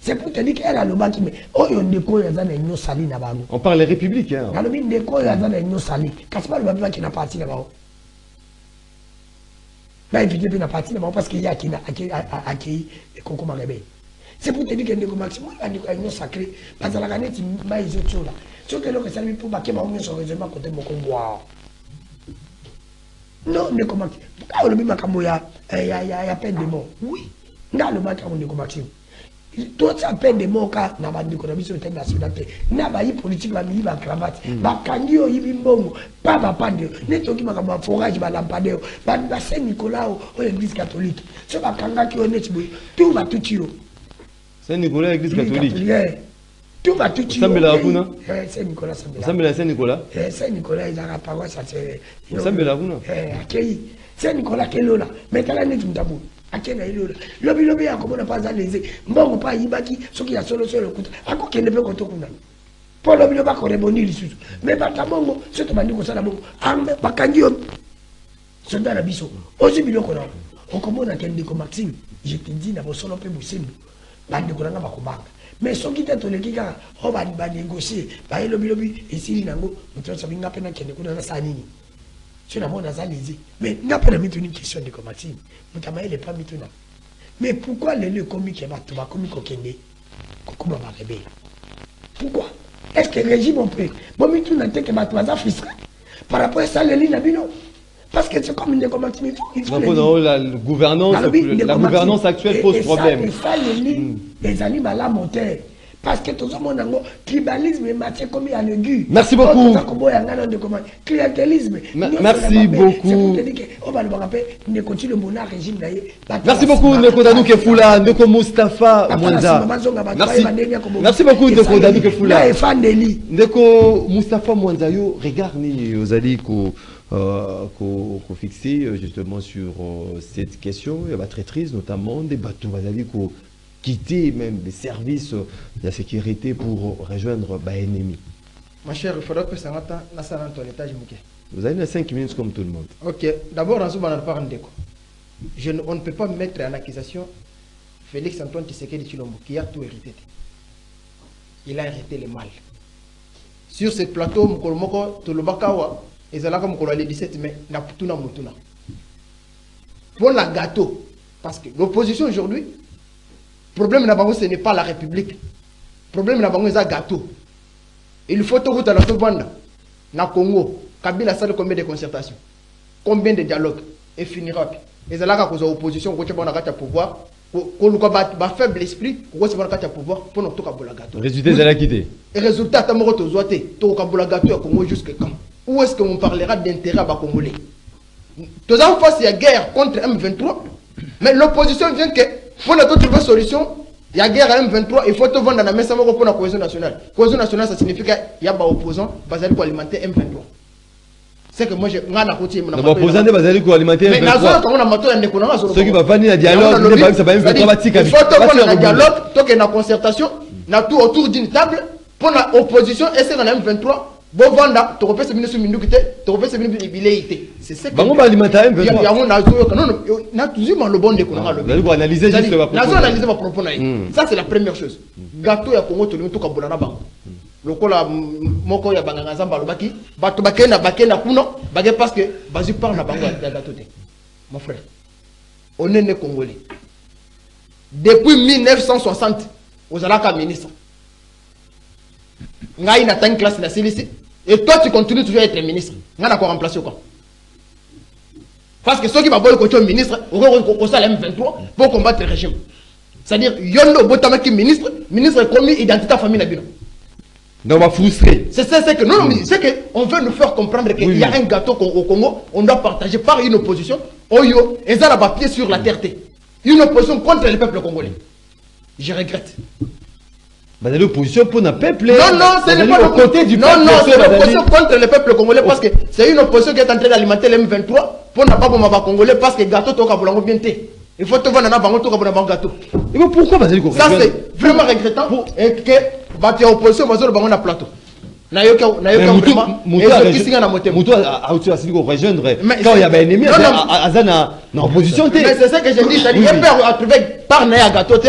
[SPEAKER 5] c'est pour te dire que elle alobaki me oyo ndeko oyo aza na nyosali na bango
[SPEAKER 1] on parle républicain
[SPEAKER 5] nalobi ndeko oyo aza na nyosali kasi balobabi baki na parti na bango bainvite mpe na parti na bango parce que ye akei akei ekokoma rebele c'est pour te dire que ndeko maxime oyo bandeko ya union sacré bazalaka neti mai ezotiola soki eloko esalemi mpo bake bango nyonso raisonnement kote moko ngwao non ndeko maxime ka olobi makambo ya ya- peine de mort? Oui. Nga alobaki yango ndeko maxime totia peine de mort ka na bandeko na biso etali national te na bayi politique bamili bacravate bakangi oyibi mbongo. Pa bapande oyo neti oki makambo ya forage balampade oyo basaint nicolas oyo église catholique. So bakangaki oyo neti boye. Tu batuti yo.
[SPEAKER 1] Saint nicolas église catholique
[SPEAKER 5] tu batuti
[SPEAKER 1] Osambelaka kuna?
[SPEAKER 5] saint nicolas sambela
[SPEAKER 1] osambela saint nicolas?
[SPEAKER 5] Eh, saint nicolas ezalaka paroisse ase
[SPEAKER 1] Osambela kuna?
[SPEAKER 5] akei saint nicolas akelola mais tala neti mutabu ake na elola lobilobi ya komona mpo aza leze mbongo mpo ayibaki soki ya solosolo okuta akokende mpe koto kuna mpo lobilobi akoreboni lisusu mais bata bongo so tobandi kosala bongo bakangi yo soldat na biso. Ozwi biloko na okomona ke ndeko maxime je te dis na bosolo mpe bosembo bandeko na nga bakobanga mais soki te toleki kaka o banégocie bayelobilobi esili nango moto nyonso binga mpe nakende kuna nasala nini so namona aza lese mais nga na question ndeko maxime moto amayele pa mais pourquoi lelo ekomi ke bato bakomi kokende kokoma barebele pourquoi? Est ce que régime te ke bato baza frustre par rapport esaleli na bino parce que c'est comme il il
[SPEAKER 1] Non,
[SPEAKER 5] le dire.
[SPEAKER 1] nous, la gouvernance, la gouvernance actuelle pose problème.
[SPEAKER 5] esaleli ezali malamu te parce que tozomona yango tribalisme emati ekomi ya légu
[SPEAKER 1] Merci beaucoup.
[SPEAKER 5] toza koboya ngai na ndeko ma clientélisme
[SPEAKER 1] Ma-
[SPEAKER 5] nyonso
[SPEAKER 1] merci beaucoup.
[SPEAKER 5] Bato
[SPEAKER 1] Merci beaucoup, Danouke
[SPEAKER 5] bato na
[SPEAKER 1] Fula, Ndeko Mustafa
[SPEAKER 5] nsima
[SPEAKER 1] Mwanza. Merci.
[SPEAKER 5] koboma.
[SPEAKER 1] Merci beaucoup,
[SPEAKER 5] na
[SPEAKER 1] Fula.
[SPEAKER 5] efandeli
[SPEAKER 1] Ndeko Mustafa Mwanza, yo, regard ni ozali ko euh, qu'on fixer euh, justement sur euh, cette question. Y a la traîtrise notamment des bateaux, qu'on quitter même des services de la sécurité pour rejoindre l'ennemi.
[SPEAKER 4] Ma chère, il faudra que ça rentre dans sa étage.
[SPEAKER 1] Vous avez 5 minutes comme tout le monde.
[SPEAKER 4] Ok, d'abord, on. Je ne, on ne peut pas mettre en accusation Félix Antoine Tshisekedi Chilombo, qui a tout hérité. Il a hérité le mal. Sur ce plateau, Mukolomoko, Tolobakawa, et Zalaka Mukolo le 17 mai, na Putuna Mutuna. Pour la gâteau, parce que l'opposition aujourd'hui, problème na ce n'est pas la République. Problème na c'est un gâteau. Il faut la Tobanda, na Congo, Kabila salle combien de concertations, combien de dialogues, et finira. Et c'est là que l'opposition, quand on a le pouvoir, koluka ba faible esprit kokosima kati ya pouvoir mpona tokabola gâteau
[SPEAKER 1] résultat ezalaki te?
[SPEAKER 4] Résultat ata moko tozwa te tokokabola gâteau ya congo jusque quand? Où est ce que on parlera d'intérêt ya bacongolais toza en face ya guerre contre m23 mais l'opposition vient que mpona totrouve solution. Ya guerre ya m23 il faut tovanda na mesa moko mpona cohésion nationale. Cohésion nationale ça signifie que ya baopposant bazali koalimenter m23 c'est que moi je ngana koti
[SPEAKER 1] na baopposant nde bazali koalimenter
[SPEAKER 4] mais nazala kango na mato ya ndeko nanga
[SPEAKER 1] soki bafandi na dialogue nde bayebisa ba m23 batika
[SPEAKER 4] il faut tokona na dialogue toke na concertation na tout autour d'une table mpona opposition esenga na m23 bovanda tokopesa bino so minduki te tokopesa bino bilei te. C'est ce que
[SPEAKER 1] bango baalimenta m23
[SPEAKER 4] yango nazoyoka non natuzwi malobo ndeko nanga lobi
[SPEAKER 1] bazali koanalyse juste
[SPEAKER 4] nazoanalyse bapropos na ye ça c'est la première chose. Gâteau ya kongo tolingi tokabola na bango. Lokola moko ya banganga nzambe alobaki bato bakei na bakei na kuna bake parce que bazwi part na bango ya gato te. Mon frère onene congolais. Depuis 1960 ozalaka ministre ngai classe nasilisi et toi tu continues toujours à être ministre ngai nako remplace quoi? Parce que soki baboyi kotio ministre okosala m23 pour combattre le régime c'est-à-dire yo nde obotamaki ministre ministre ekomi identité ya famille na bino
[SPEAKER 1] donc va frustrer.
[SPEAKER 4] C'est ça, c'est que non, c'est que on veut nous faire comprendre qu'il oui, y a oui. un gâteau au Congo, on doit partager par une opposition. Oyo, et ça là pied sur la terre. Une opposition contre le peuple congolais. Je regrette.
[SPEAKER 1] Bah, l'opposition pour le peuple.
[SPEAKER 4] Non, non, ce n'est pas
[SPEAKER 1] le côté du peuple.
[SPEAKER 4] Non, non, c'est l'opposition contre le peuple congolais parce que c'est une opposition qui est en train d'alimenter le M23 pour ne pas bomber congolais parce que gâteau toka bien té. Il faut te vendre dans bango toka bolango gâteau.
[SPEAKER 1] Et pourquoi bah,
[SPEAKER 4] Ça c'est vraiment regrettant pour... et que bato ya opposition bazolo bango na plateau nayoki nayokisinga na motema
[SPEAKER 1] moto auti asili korejoindre quand ya baennemi aza na opposition te
[SPEAKER 4] mais c'est ça que je dis c'est-à-dire ye père atrouvé part na ye ya gâteau te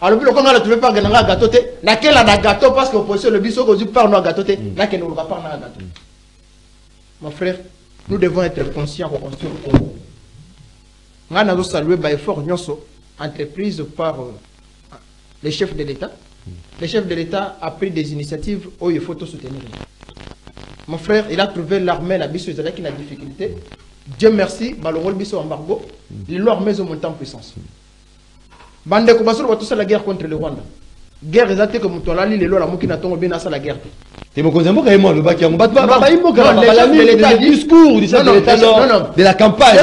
[SPEAKER 4] alobi loko ngai natrouvé part nanga ya gâteau te. Nakela na gâteau parce que opposition elobi soki ozwi part no ya gâteau te. Nakende koluka part na ya gâteau. Mon frère nous devons être conscients koconstruire congo. Ngai nazosalue baeffort nyonso entreprise par les chefs de l'état. Le chef de l'État a pris des initiatives où il faut tout soutenir. Mon frère, il a trouvé l'armée, la biso, qui a difficulté. Dieu merci, malheureux biso embargo, l'armée ont monté en puissance. Va tout la guerre contre le Rwanda. Guerre n'a bien la guerre.
[SPEAKER 1] Discours du chef de l'État, de la campagne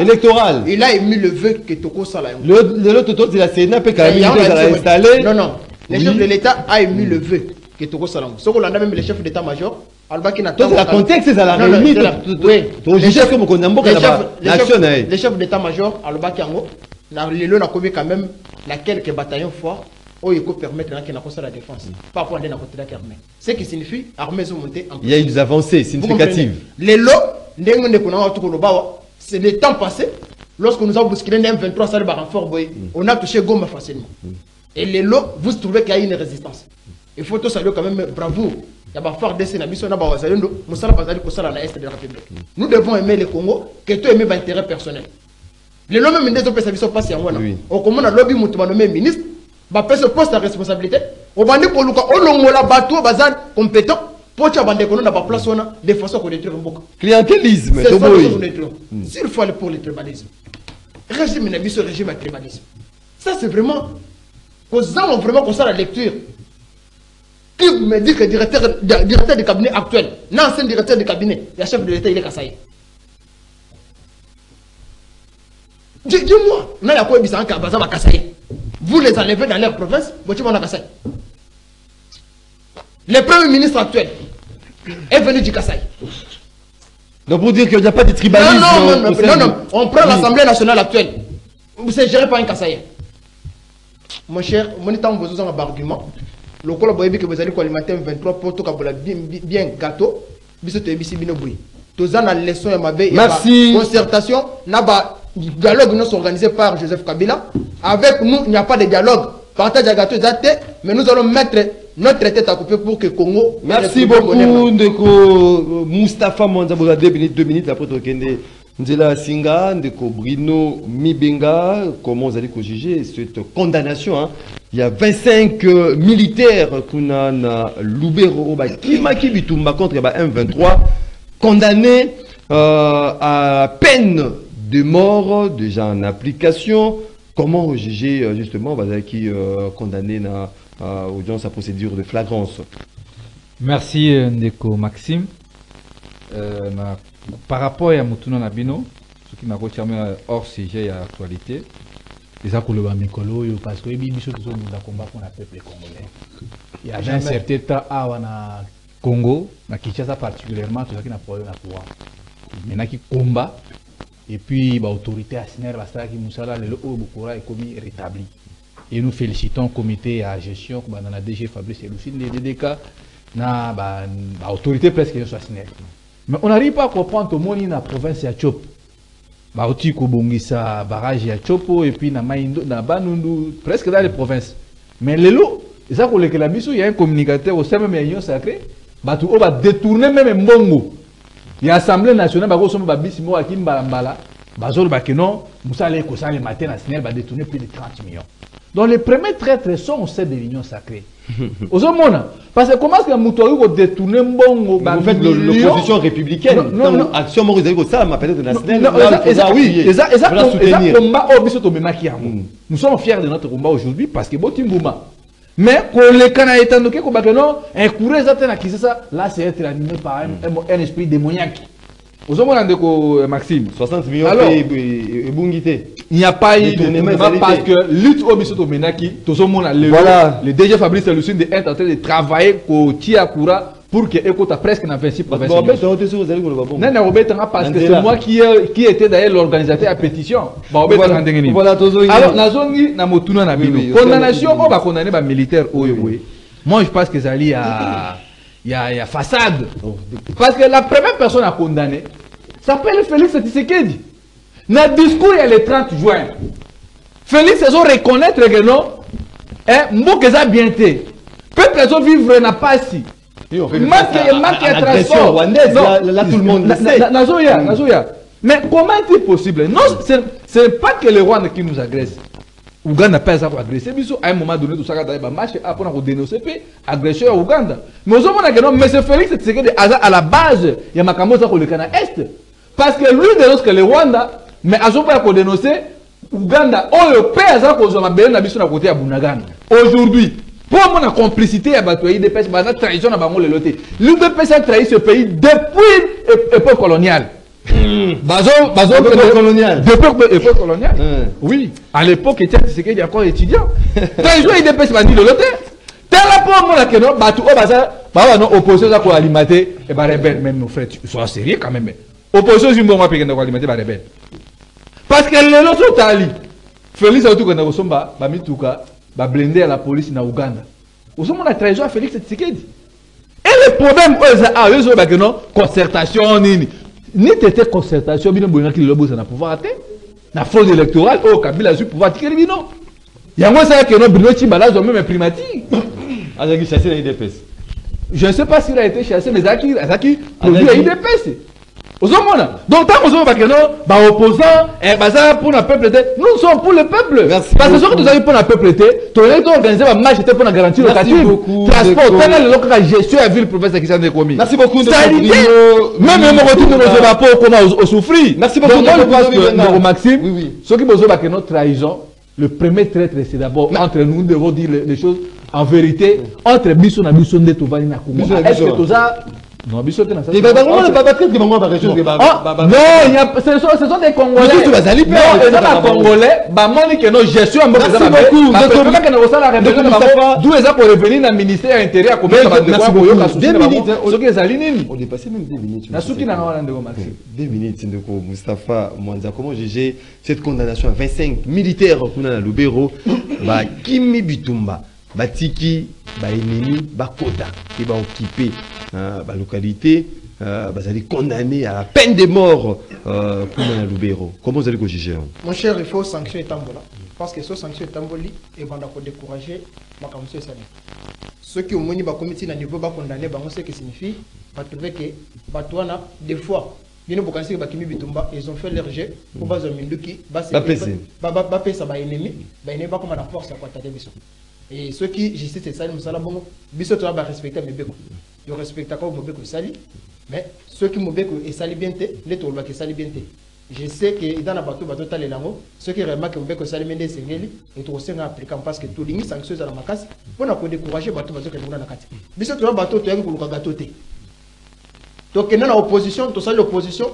[SPEAKER 1] électorale.
[SPEAKER 4] Il a émis le vœu que Toko Sala.
[SPEAKER 1] Le l'autre, c'est la Sénat, peut quand même installé.
[SPEAKER 4] Non, non. Le chef de l'État a émis le vœu que Togo Salam. Ce qu'on a même le chef
[SPEAKER 1] n'a contexte, c'est la réunion.
[SPEAKER 4] Oui.
[SPEAKER 1] Le chef comme on
[SPEAKER 4] a Le chef d'état-major, Albaki Ango, le lot n'a quand même la quelques bataillons forts. où il peut permettre qu'il y la défense. Par rapport à la côté de l'armée. Ce qui signifie armée en
[SPEAKER 1] Il y a eu des avancées significatives.
[SPEAKER 4] Les lots, c'est le temps passé. Lorsque nous avons bousculé un M23, ça va renfort, on a touché Goma facilement. Et les lots, vous trouvez qu'il y a une résistance. Il faut tout saluer quand même, bravo. Il y a pas fort de Sénabis, on a pas Zalendo, Moussala Bazali Kosala na de la République. Nous devons aimer le Congo, que tu aimes l'intérêt personnel. Les lots même des autres services passent en Wana. Au commande lobby moutou nommé ministre, bah peut se poste à responsabilité. Au bandit pour Luka, au long la bateau bazan compétent. Pour que bande qu'on a pas place on a de façon qu'on détruit un
[SPEAKER 1] Clientélisme,
[SPEAKER 4] aller pour le tribalisme. Régime n'a ce régime à tribalisme. Ça c'est vraiment vraiment comme ça la lecture. Qui me dit que le directeur, directeur du cabinet actuel, l'ancien directeur du cabinet, le chef de l'État, il est. Dis-moi, on a quoi Vous les enlevez dans leur province, vous. Le premier ministre actuel est venu du Kassaï.
[SPEAKER 1] Donc pour dire qu'il n'y a pas de tribalisme.
[SPEAKER 4] Non, non, non, non. On prend l'Assemblée nationale actuelle. C'est géré par un Kassaïen. Mon cher, mon état, vous avez un argument. Le col boyebi que vous allez alimenter 23 pour tout bien bien gâteau. Biso te bisi bino boui. Tous en leçon ya mabe ya
[SPEAKER 1] Merci.
[SPEAKER 4] ba concertation na dialogue non organisé par Joseph Kabila. Avec nous, il n'y a pas de dialogue. Partage à gâteau mais nous allons mettre notre tête à couper pour que Congo
[SPEAKER 1] Merci beaucoup, Ndeko Mustapha Mwanzabola, deux minutes, deux minutes, après Tokende Nzela Singa, Ndeko Bruno Mibenga, comment vous allez juger cette condamnation hein? Il y a 25 euh, militaires qu'on a na Lubero, bah, Kimaki Bitumba contre bah, M23, condamnés euh, à peine de mort, déjà en application. Comment juger euh, justement qui euh, condamné na euh, audience à procédure de flagrance?
[SPEAKER 3] Merci euh, Ndeko Maxime. Euh, na- par rapport à Mutuna Nabino, ce qui m'a retiré hors sujet et à actualité, eza koloba mikolo oyo parce que oyebi biso tozobunda combat mpona peuple congolais. Il y avait un certain temps awa na congo na kinshasa particulièrement tozalaki na problème na pouvoir. Menaki combat et puis baautorité ya siner basalaki mosala lelo oyo bokora ekomi rétabli. Et nous félicitons comité ya gestion kobanda na dg fabrice elusinde ddk na ba- baautorité presque siner. Mais on n'arrive pas à comprendre tomoni na province ya chop bauti kobongisa barrage ya chopo et puis dans les kolekela biso ya un communicateur au sein même union sacré bato oyo badétourne même mbongo ya assemblée nationale bakosomba babisi moko aki mbalambala bazoloba ke non mosala ekosalema te na snel badétourne plus de 30 millions donc les premiers traîtres sont au sein de l'union sacrée (laughs) parce que comment est-ce que moto akoki kodétourne mbongo
[SPEAKER 1] vous faites l'opposition républicaine.
[SPEAKER 3] Non, non.
[SPEAKER 1] Action Maurice Zali ça m'a peut-être national.
[SPEAKER 3] non, oui, yango
[SPEAKER 1] Mm.
[SPEAKER 3] nous sommes fiers de notre combat aujourd'hui parce que boti mbuma mais koleka na etandoki kobake non incourir eza te na kisasa là c'est être animé par un, un, un esprit démoniaque ozomona ndeko euh, maxime
[SPEAKER 1] 60 millions et Bungité.
[SPEAKER 3] il n'y a pas eu de parce que lutte oyo biso tomenaki tozomona lelo
[SPEAKER 1] Voilà.
[SPEAKER 3] le DG Fabrice Lucinde est en train de travailler kotia coura pour que ekota presque na 26
[SPEAKER 1] Parce que
[SPEAKER 3] provinces
[SPEAKER 1] bon.
[SPEAKER 3] nani akobetanga parce que c'est moi qui, qui était d'ailleurs l'organisateur ya pétition. Ndenge nini
[SPEAKER 1] voilà, tozongi.
[SPEAKER 3] alors nazongi na motuna na bino. condamnation bakondamne bamilitaire oyo
[SPEAKER 1] Oui, oui.
[SPEAKER 3] boye moi je pense que ezali ya, ya, ya façade. Parce que la première personne à condamner s'appelle Félix Tshisekedi. Na discours ya le 30 juin. Félix ezo reconnaître que non. Eh, mboka eza bien te peuple ezovivre na pasi
[SPEAKER 1] À
[SPEAKER 3] ya transport.
[SPEAKER 1] Là, tout le monde le sait.
[SPEAKER 3] nazoya
[SPEAKER 1] Mm.
[SPEAKER 3] nazoya. Mais comment est-il possible? Non c'est pas que le Rwanda qui nous agresse uganda mpe aza koagresse biso à un moment donné tosaka daye bamarche a mpona kodénonce mpe agression ya uganda mais ozomona ke non monsieur félix tshisekedi aza à la base ya makambo eza koleka na est. Parce que lui dénonce que le rwanda mais azoboya kodénonce uganda oyo mpe aza kozwa mabele na biso na kote ya bunagana. Aujourd'hui mpo omona complicité ya bato ya idps baza trahison na bango lelo te l'udps a trahi ce pays depuis ép- époque coloniale. Depuis époque- coloniale.
[SPEAKER 1] Hein.
[SPEAKER 3] oui. À l'époque etienne tshisekedi encore étudiant trahison ya idps bandi lelo te tala mpo omona ke no bato oyo baza bawa no opposition eza koalimate e barebele même mon frère sois sérieux quand même opposition ozwi mbongo ape kende koalimate barebele parce que lelo so otali félix auti kende kosomba bamituka bablende ya la police na uganda. Ozomona trahison ya félix tshisekedi. Et le problème oyo eza awa yo no concertation nini. Niti ete concertation bino boyingaki lelo bosa na pouvoir te na fraude électorale oyo kabila azwi pouvoir atikeli bino. Yango esalaki no bruno cimbala azwa meme primature
[SPEAKER 1] Azaki chassé dans l'IDPS.
[SPEAKER 3] je ne sais pas s'il a été chassé mais ezalaki produit ya
[SPEAKER 1] Azalaki-
[SPEAKER 3] idps ozomona. Donc ntango ozobake no baopposant eh, baza mpona peuple te nous sommes pour le peuple.
[SPEAKER 1] Merci
[SPEAKER 3] parce soki tozali mpona peuple te tozali toorganize bamarche te mpona garantie
[SPEAKER 1] Merci
[SPEAKER 3] locative.
[SPEAKER 1] beaucoup,
[SPEAKER 3] transport tala lelo kaka gestion ya ville province ya kisana ekomi même moko tino kozeba mpo okoma osouffrir
[SPEAKER 1] Merci beaucoup,
[SPEAKER 3] donc moi je
[SPEAKER 1] Ndeko
[SPEAKER 3] maxime. Soki bozobake no trahison le premier traître c'est d'abord entre nous nous devons dire les, choses en vérité entre biso na biso nde tovandi na est ce que toza Non, biso te na ça.
[SPEAKER 1] Et bah, bah, on va pas traiter bango ba région que ba ba- ba-
[SPEAKER 3] non, il y a, ce, sont, ce sont des Congolais.
[SPEAKER 1] Mosusu bazali pe,
[SPEAKER 3] non, na
[SPEAKER 1] bango.
[SPEAKER 3] Congolais, gestion eza
[SPEAKER 1] Merci
[SPEAKER 3] mabe.
[SPEAKER 1] beaucoup,
[SPEAKER 3] na na
[SPEAKER 1] Moustapha.
[SPEAKER 3] d'où eza korevenir na ministère intérieur
[SPEAKER 1] minutes, hein.
[SPEAKER 3] soki ezali nini?
[SPEAKER 1] On est passé même deux minutes.
[SPEAKER 3] na suki na nga wana ndeko maxime
[SPEAKER 1] Deux minutes, Ndeko Mustafa Mwanza. Comment juger cette condamnation à 25 militaires kuna na Lubero? Ba Kimi Bitumba batiki ba ennemi bakota occupé euh, ba localité euh, bazali condamné à la peine de mort euh, kuna na Lubero. Comment vous allez ko juger hein?
[SPEAKER 4] Mon cher, il faut sanction et tambola. Parce que ce sanction et tamboli, et banda ko décourager, ma comme ça, ça Ceux qui ont moni ba comité na niveau ba condamné, ba on sait que signifie, ba trouver que ba toana des fois, bino bokansi ba kimi bitumba, ils ont fait leur jet pour ba zominduki, ba
[SPEAKER 1] Ba pese.
[SPEAKER 4] ba ba ba pesa ba ennemi, ba ennemi ba comme la force à quoi tade biso. Et ceux qui justice c'est ça, nous sala bon, biso to ba respecter mes beko. Yo respecta ko mo beko sali, mais ceux qui mo beko et sali bien te, les to ba ke sali bien te. je sais que dans la bateau bateau talela ngo ceux qui remarquent que mbeko sali mende sengeli et to senga applicant parce que tout lingi sanction za la makasi pona ko décourager bateau bateau kende na kati biso to bateau to yangi kuluka gato te to kende na opposition to sali opposition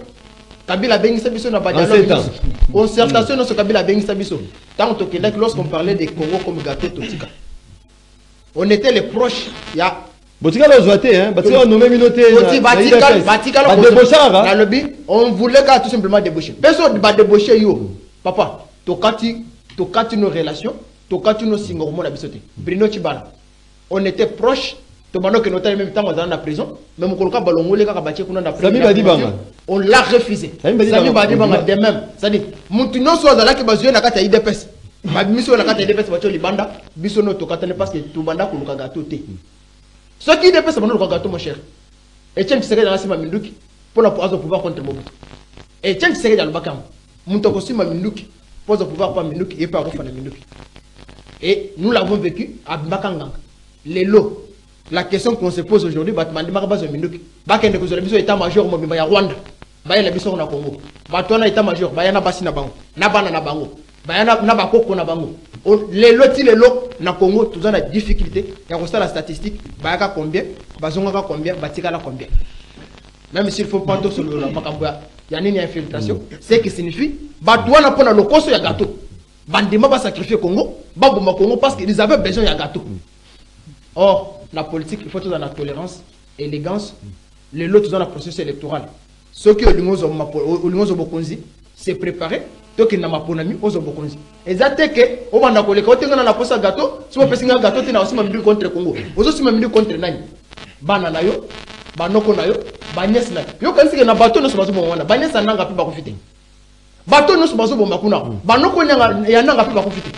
[SPEAKER 4] kabila bengisa biso na badialogue concertation nyonso kabila bengisa biso. Tant to kendaki lorsqu'on parlait des Congo comme gâteau totika on était les proches ya.
[SPEAKER 1] Botikala ozwa te hein. Batikala nommé mino te
[SPEAKER 4] Boti- batikala- batikala kozo-
[SPEAKER 1] badebochara
[SPEAKER 4] nalobi on voulait kaka tout simplement débaucher. Peso badébauche yo. Papa tokati tokati nos relations tokati nos singa komona biso te brino cibala on était proche tobanda okende otali meme ntango azala na prison me mokolo ka balongoli kaka batie kuna na on l'a refusé.
[SPEAKER 1] Sami Badibanga.
[SPEAKER 4] de même. C'est-à-dire mutu nyonso azalaki bazwi na kati ya idps oyo na kati idps batio libanda. Biso no tokatani parce que tobanda koluka gato te. Soki luka gato mon cher? Etienne tshisekedi angasima pouvoir contre mobutu etienne tshisekedi alobaki yango moto akosima minduki mpo azwa pouvoir mpa minduki ye mpe akofana minduki. Et nous l'avons vécu abimaka nganga lelo la question qu'on se pose aujourd'hui bato bandimaka état major mobimba ya rwanda. Bayela biso état major na na na baya na bakoko na bango. Lelo ti lelo na congo toza na difficulté. Ya kosala statistique bayaka combien bazongaka combien batikala combien. Même s'il faut pas tosolola makambo ya nini ya infiltration ce qui signifie bato wana mpona lokoso ya gâteau. Bandima basacrifie congo baboma congo parce qu'ils avaient besoin ya gâteau. Or na politique il faut toza na tolérance élégance. Lelo toza na processus électoral. Soki olingi ozwa olingi bokonzi se préparer tokende na maponami ozwa bokonzi. Eza te ke obanda koleka otengana na posa gâteau soki opesi nga gâteau te na osima minduki contre congo ozosima minduki contre nani? Bana na yo banoko na yo baniese na yo. Yokanisi ke na bato nyonso bazoboma wana baniese ya nanga mpe bakufi te. Bato nyonso bazoboma kuna. Banoko ya nanga mpe bakufi te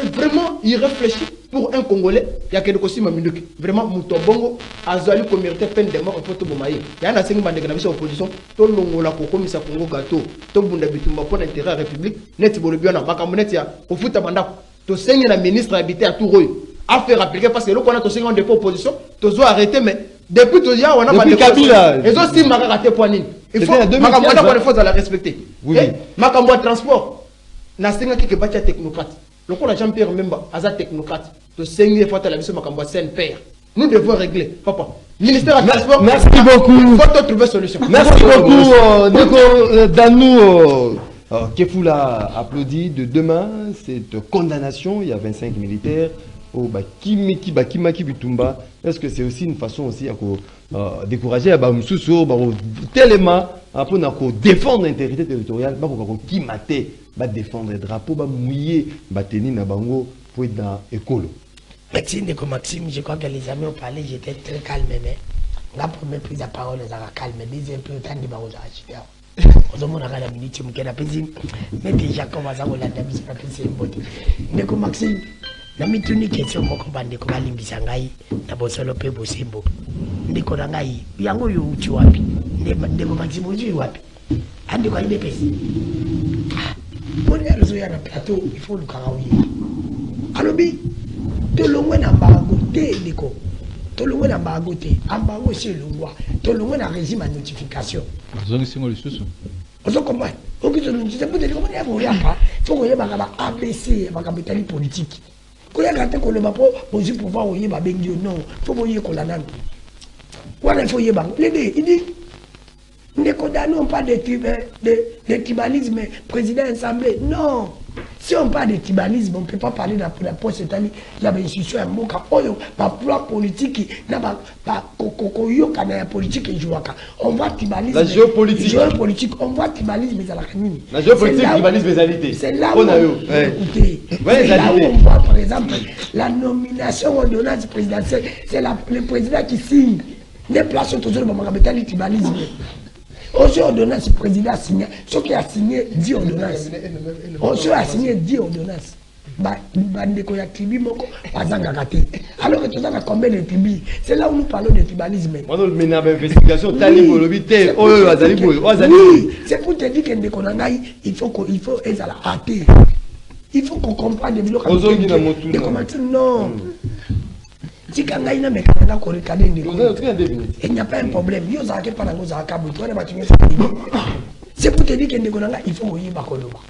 [SPEAKER 4] Vraiment irréfléchi pour un congolais yakende kosima minduki vraiment moto bongo azwali communauté peine de mort ye ya nasengi bandeko na biso ya opposition. Tolongola kokomisa congo gato tobunda bitumba mpo na intérêt ya république. Neti bolobi wana makambo neti ya kofuta bandako tosengi na ministre habité afaire appliqué parce que eloko wana tosengi wana depuis opposition. Arrêté mais depuis
[SPEAKER 1] Kabila.
[SPEAKER 4] kaka te po nini Il faut-
[SPEAKER 1] en 2015,
[SPEAKER 4] makambo wana kwana il faut ozala respecté
[SPEAKER 1] Oui,
[SPEAKER 4] Eh, makambo transport. Technocrate lokola jean pierre memba aza technocrate tosengi ye fo atala biso makambo ya cnpr nous devons régler papa ministère ya transport
[SPEAKER 1] merci beaucoup.
[SPEAKER 4] faut trouver solution
[SPEAKER 1] Merci beaucoup, euh, Ndeko euh, Danou. euh, euh, Kefula applaudit de demain cette condamnation. Il y a 25 militaires. au Bakimeki, Bakimaki Bitumba. Est-ce que c'est aussi une façon aussi à euh, décourager bah, Msusu, bah, tellement pour défendre l'intégrité territoriale, bah, pour kimate, bah, défendre les drapeaux, bah, mouiller, bah, tenir na bango pour être dans l'école.
[SPEAKER 5] Merci Ndeko Maxime, je crois que les amis ont parlé, j'étais très calme, mais la première prise de parole, va calme, deuxième peu, tant de barreaux à acheter. ozomonaka na miniti moke napesi neti jacob aza kolanda biso napesi mbote ndeko maxime na mituni question moko bandeko balimbisa ngai na bosolo mpe bosembo ndeko na ngai yango oyo uti wapi? Nde- ndeko maxime ozwi wapi? Andeko ayi mponi azoya na plateau il faut olukaka oyeba alobi tolongwe na mbango te ndeko tolongwe na mbango te. Ambango esi elongwa tolongwe na régime ya notification.
[SPEAKER 3] Bazongisingo lisusu.
[SPEAKER 5] Ozokomprendre okizolongisa mputeli komona ya koyaka fo koyebaka ba abc ya makambo etali politike koyaka te koloba mpo bozwi pouvoir oyeba bengi yo non. Fo boyekola nano wana il faut yeba les deux il dit ne condamnons pas de, de, de tribalisme président assemblée non. Si on parle de tribalisme on ne peut pas parler de la, la poste c'est-à-dire il y a une institution ya mboka oyo baplan politique na koyokana ya politique ejwaka on voit tribalisme.
[SPEAKER 1] La géopolitique.
[SPEAKER 5] géopolitique on voit tribalisme ezalaka nini.
[SPEAKER 1] La géopolitique, tribalisme
[SPEAKER 5] c'est là où on- écoutez,
[SPEAKER 1] Ouais,
[SPEAKER 5] c'est là où on voit par exemple la nomination ordonnance présidentielle. C'est la- le président qui signe. Des places toujours dans le tribalisme Aujourd'hui, ordonnance, le président a signé. Ce qui a signé 10 ordonnances. Aujourd'hui, a signé 10 ordonnances. Ba- bandeko ya tribu moko bazangaka te alors que tozanga combien de tribus c'est là où nous parlons de tribalisme c'est pour te dire ndeko na ngai il faut il faut ezala athée il faut qu'on biloko
[SPEAKER 1] non.
[SPEAKER 5] Tika ngai nameka nanga korekade ndeko. Il n'y a pas un problème. Yo ozalaki mpa nango ozalaka boye twana bato nyonso bayibi c'est pour te dire que ndeko na ngai il faut koyeba koloba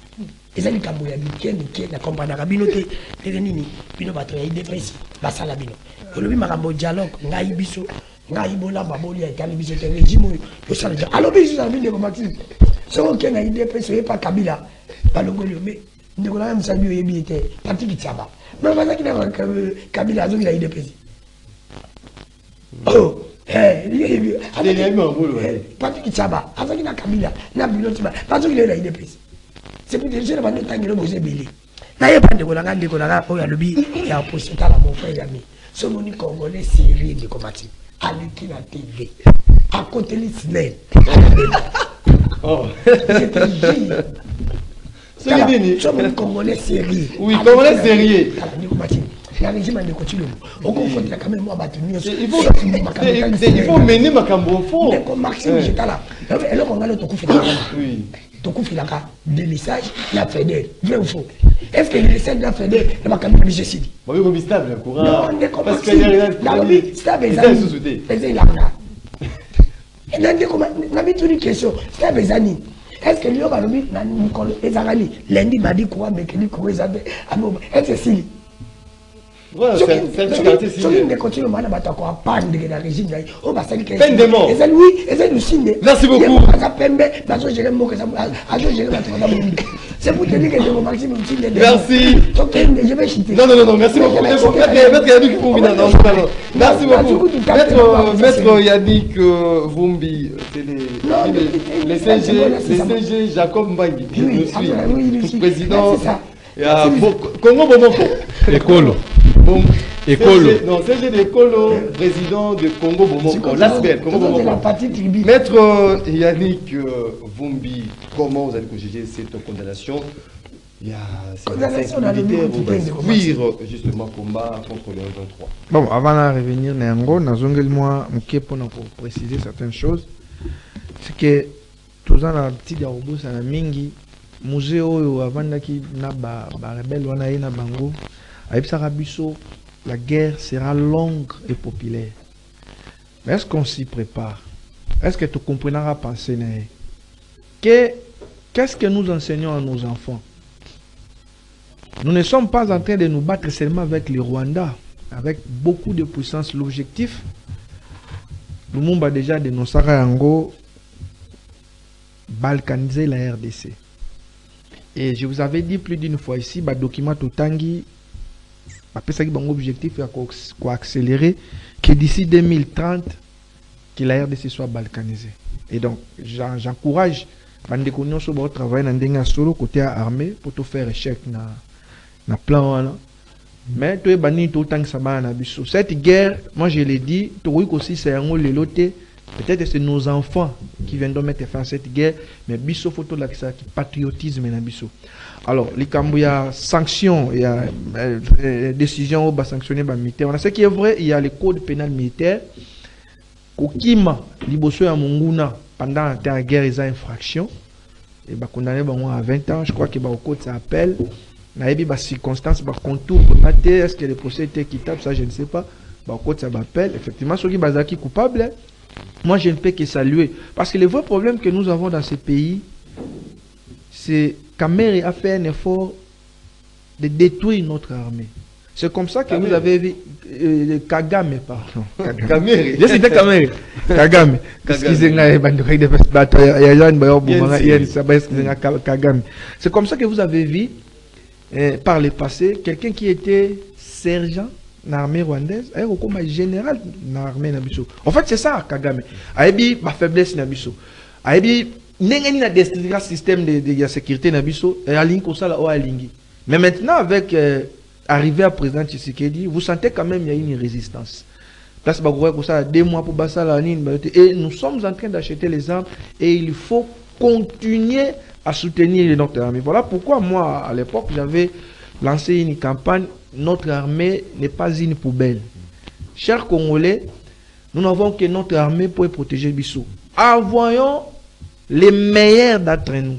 [SPEAKER 5] eza likambo ya mike mike na kompanaka bino te. Ndenge nini? Bino bato ya idps basala bino. Olobi makambo dialogue ngai biso ngai bolamba bolia etali biso te. Régime oyo tosala dia alobi lisusu alobi ndeko maxime. Soki oke na idps oyepa kabila balongoli yo me ndeko na ngai mosali bi oyebi ye te. Patiki tiaba me bazaki na kabila azoki na idps Oh, Eh, eh. Patrick Tchaba, azaki na Kabila, na Bilo Tiba, bazoki lelo na IDPS. C'est pour dire que bando tangelo boze belé. Na ye bande ko langa ndeko langa oyo alobi ya opposition tala mon frère ami. Congolais na TV.
[SPEAKER 1] Oh. Soki nini?
[SPEAKER 5] So moni congolais sérieux. (laughs)
[SPEAKER 1] Oui, Congolais sérieux.
[SPEAKER 5] La régime ndeko Chilomo. Okofotela bato.
[SPEAKER 1] Il faut,
[SPEAKER 5] makambo maxime
[SPEAKER 1] Eh.
[SPEAKER 5] jetala eloko ngai lo tokufela
[SPEAKER 1] Oui.
[SPEAKER 5] tokufilaka delissage na feder vrai ou faux est ce que delissage na feder na makambo na biso esili
[SPEAKER 1] Babi komi stable courant.
[SPEAKER 5] non ndeko
[SPEAKER 1] Parce qu'il y a rien
[SPEAKER 5] nalobi stable
[SPEAKER 1] eza
[SPEAKER 5] ezani
[SPEAKER 1] lisusu te.
[SPEAKER 5] eza elanga na ndeko ma- na bituni question stable eza nini est ce que liyo balobi na mikolo ezaka nini lendi madi courant mekeli courant eza mpe aboba est ce esili
[SPEAKER 1] Voilà, c'est c'est un petit quartier
[SPEAKER 5] soki ndeko na régime na ye oyo wi ezali
[SPEAKER 1] Merci beaucoup.
[SPEAKER 5] Aza pembe bazogere azogere bato baza moyindo c'est pour te dire que ndeko maxime lusinde
[SPEAKER 1] Merci.
[SPEAKER 5] tokende je vais chiter
[SPEAKER 1] Non, non, non, non, merci beaucoup. Maître Maître- Maître Yannick Vumbi, non, non, non, non. Merci beaucoup. Maître, Maître Yannick Vumbi, c'est les, les, CG, les. CG Jacob Mbangi,
[SPEAKER 5] ah,
[SPEAKER 1] suit. président. Congo Bomoko. Bon,
[SPEAKER 3] Écolo.
[SPEAKER 1] Non, CG de Colo, président de Congo Bomoko. L'ASBEL, Congo
[SPEAKER 5] c'est la
[SPEAKER 1] Bomoko.
[SPEAKER 5] partie tribu
[SPEAKER 1] Maître euh, Yannick euh, Vumbi, comment vous allez juger cette condamnation? Il y a ces
[SPEAKER 5] Condamnation,
[SPEAKER 1] 25
[SPEAKER 5] on a le
[SPEAKER 1] militaires
[SPEAKER 5] nom
[SPEAKER 1] qui
[SPEAKER 5] du pays de
[SPEAKER 1] vont fuir euh, justement combat contre le 23.
[SPEAKER 2] Bon, avant de revenir na yango, nazongeli moi mpona préciser certaines choses. C'est que toza na petit ya kobosa na mingi musée oyo avandaki na ba barebele wana ye na bango ayebisaka biso la guerre sera longue et populaire. Mais est-ce qu'on s'y prépare? Est-ce que tu comprendras ye que qu'est-ce que nous enseignons à nos enfants? Nous ne sommes pas en train de nous battre seulement avec le Rwanda, avec beaucoup de puissance. L'objectif, Lumumba déjà dénoncé Yango, balkaniser la RDC. Et je vous avais dit plus d'une fois ici, bah, document Totangi, ça, un objectif à quoi accélérer, que d'ici 2030, que la RDC soit balkanisée. Et donc, j'en- j'encourage bandeko nyonso baotravaille na ndenge ya solo côté ya armée pour to faire échec na, na plan wana mais toyeba nini totangisa bana na biso cette guerre moi je l'ai dit tokoki kosisa yango lelo te peut-être c'est nos enfants qui viendront mettre fin à cette guerre mais biso fo tolakisaki patriotisme na biso alors likambo ya sanction ya euh, euh, décision oyo basanctionne bamilitaire wana ce qui est vrai il y a le code pénal militaire kokima liboso ya monguna pendant la guerre eza infraction. Et bakondamne bango à 20 ans je crois que bakokotisa appel nayebi bacirconstance bacontour kona te est ce que le procès était équitable ça je ne sais pas. Bakokotisa bappel effectivement soki bazalaki coupable moi je ne peux que saluer parce que le vrai problème que nous avons dans ce pays c'est qu'Amérique a fait un effort de détruire notre armée C'est comme ça que
[SPEAKER 1] Kamere.
[SPEAKER 2] vous avez vu euh, Kagame, pardon. (laughs) Kagame. Excusez-moi, bando kay defes bato ya ya Jean Bayo Boumanga,
[SPEAKER 1] Yensi.
[SPEAKER 2] Yensi, ça va, excusez-moi, Ka- Kagame. C'est comme ça que vous avez vu euh, par le passé quelqu'un qui était sergent dans l'armée rwandaise, et comme général l'armée nabiso. En fait, c'est ça Kagame. Ayebi ma faiblesse nabiso. Ayebi ndenge ni na destruire système de, de, de sécurité nabiso et alingi kosala o alingi. Mais maintenant avec euh, arrivé à président Tshisekedi, vous sentez quand même il y a une résistance. Place pour ça, deux mois pour Bassala, et nous sommes en train d'acheter les armes et il faut continuer à soutenir notre armée. Voilà pourquoi moi, à l'époque, j'avais lancé une campagne Notre armée n'est pas une poubelle. Chers Congolais, nous n'avons que notre armée pour protéger Bissou. Envoyons les meilleurs d'entre nous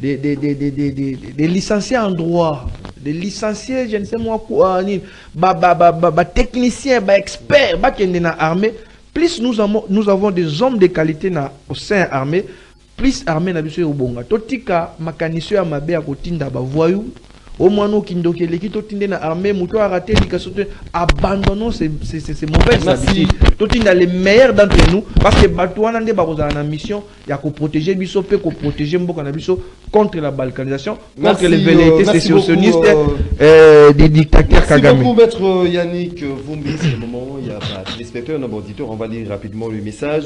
[SPEAKER 2] des, des, des, des, licenciés en droit, des licenciés, je ne sais moi quoi, ni, bah, bah, bah, bah, bah, techniciens, bah, experts, bah, qui dans l'armée. Plus nous avons, nous avons des hommes de qualité au sein de l'armée, plus l'armée na biso bonga. Totika, makanisio ya mabe ya kotinda ba voyou, au moins nous qui ndokeleki totinde na armée, muto a raté l'ikasote, abandonnons ces, ces, ces, ces mauvaises habitudes. Totinda les meilleurs d'entre nous, parce que bato wana nde bakozala na mission ya ko protéger biso pe ko protéger mboka na biso contre la balkanisation, contre les velléités
[SPEAKER 1] euh, merci
[SPEAKER 2] sécessionnistes euh, des dictateurs
[SPEAKER 1] Merci
[SPEAKER 2] Kagame.
[SPEAKER 1] beaucoup, maître Yannick Vumbi. C'est le moment où il y a téléspectateurs, nos auditeurs. On va lire rapidement le message.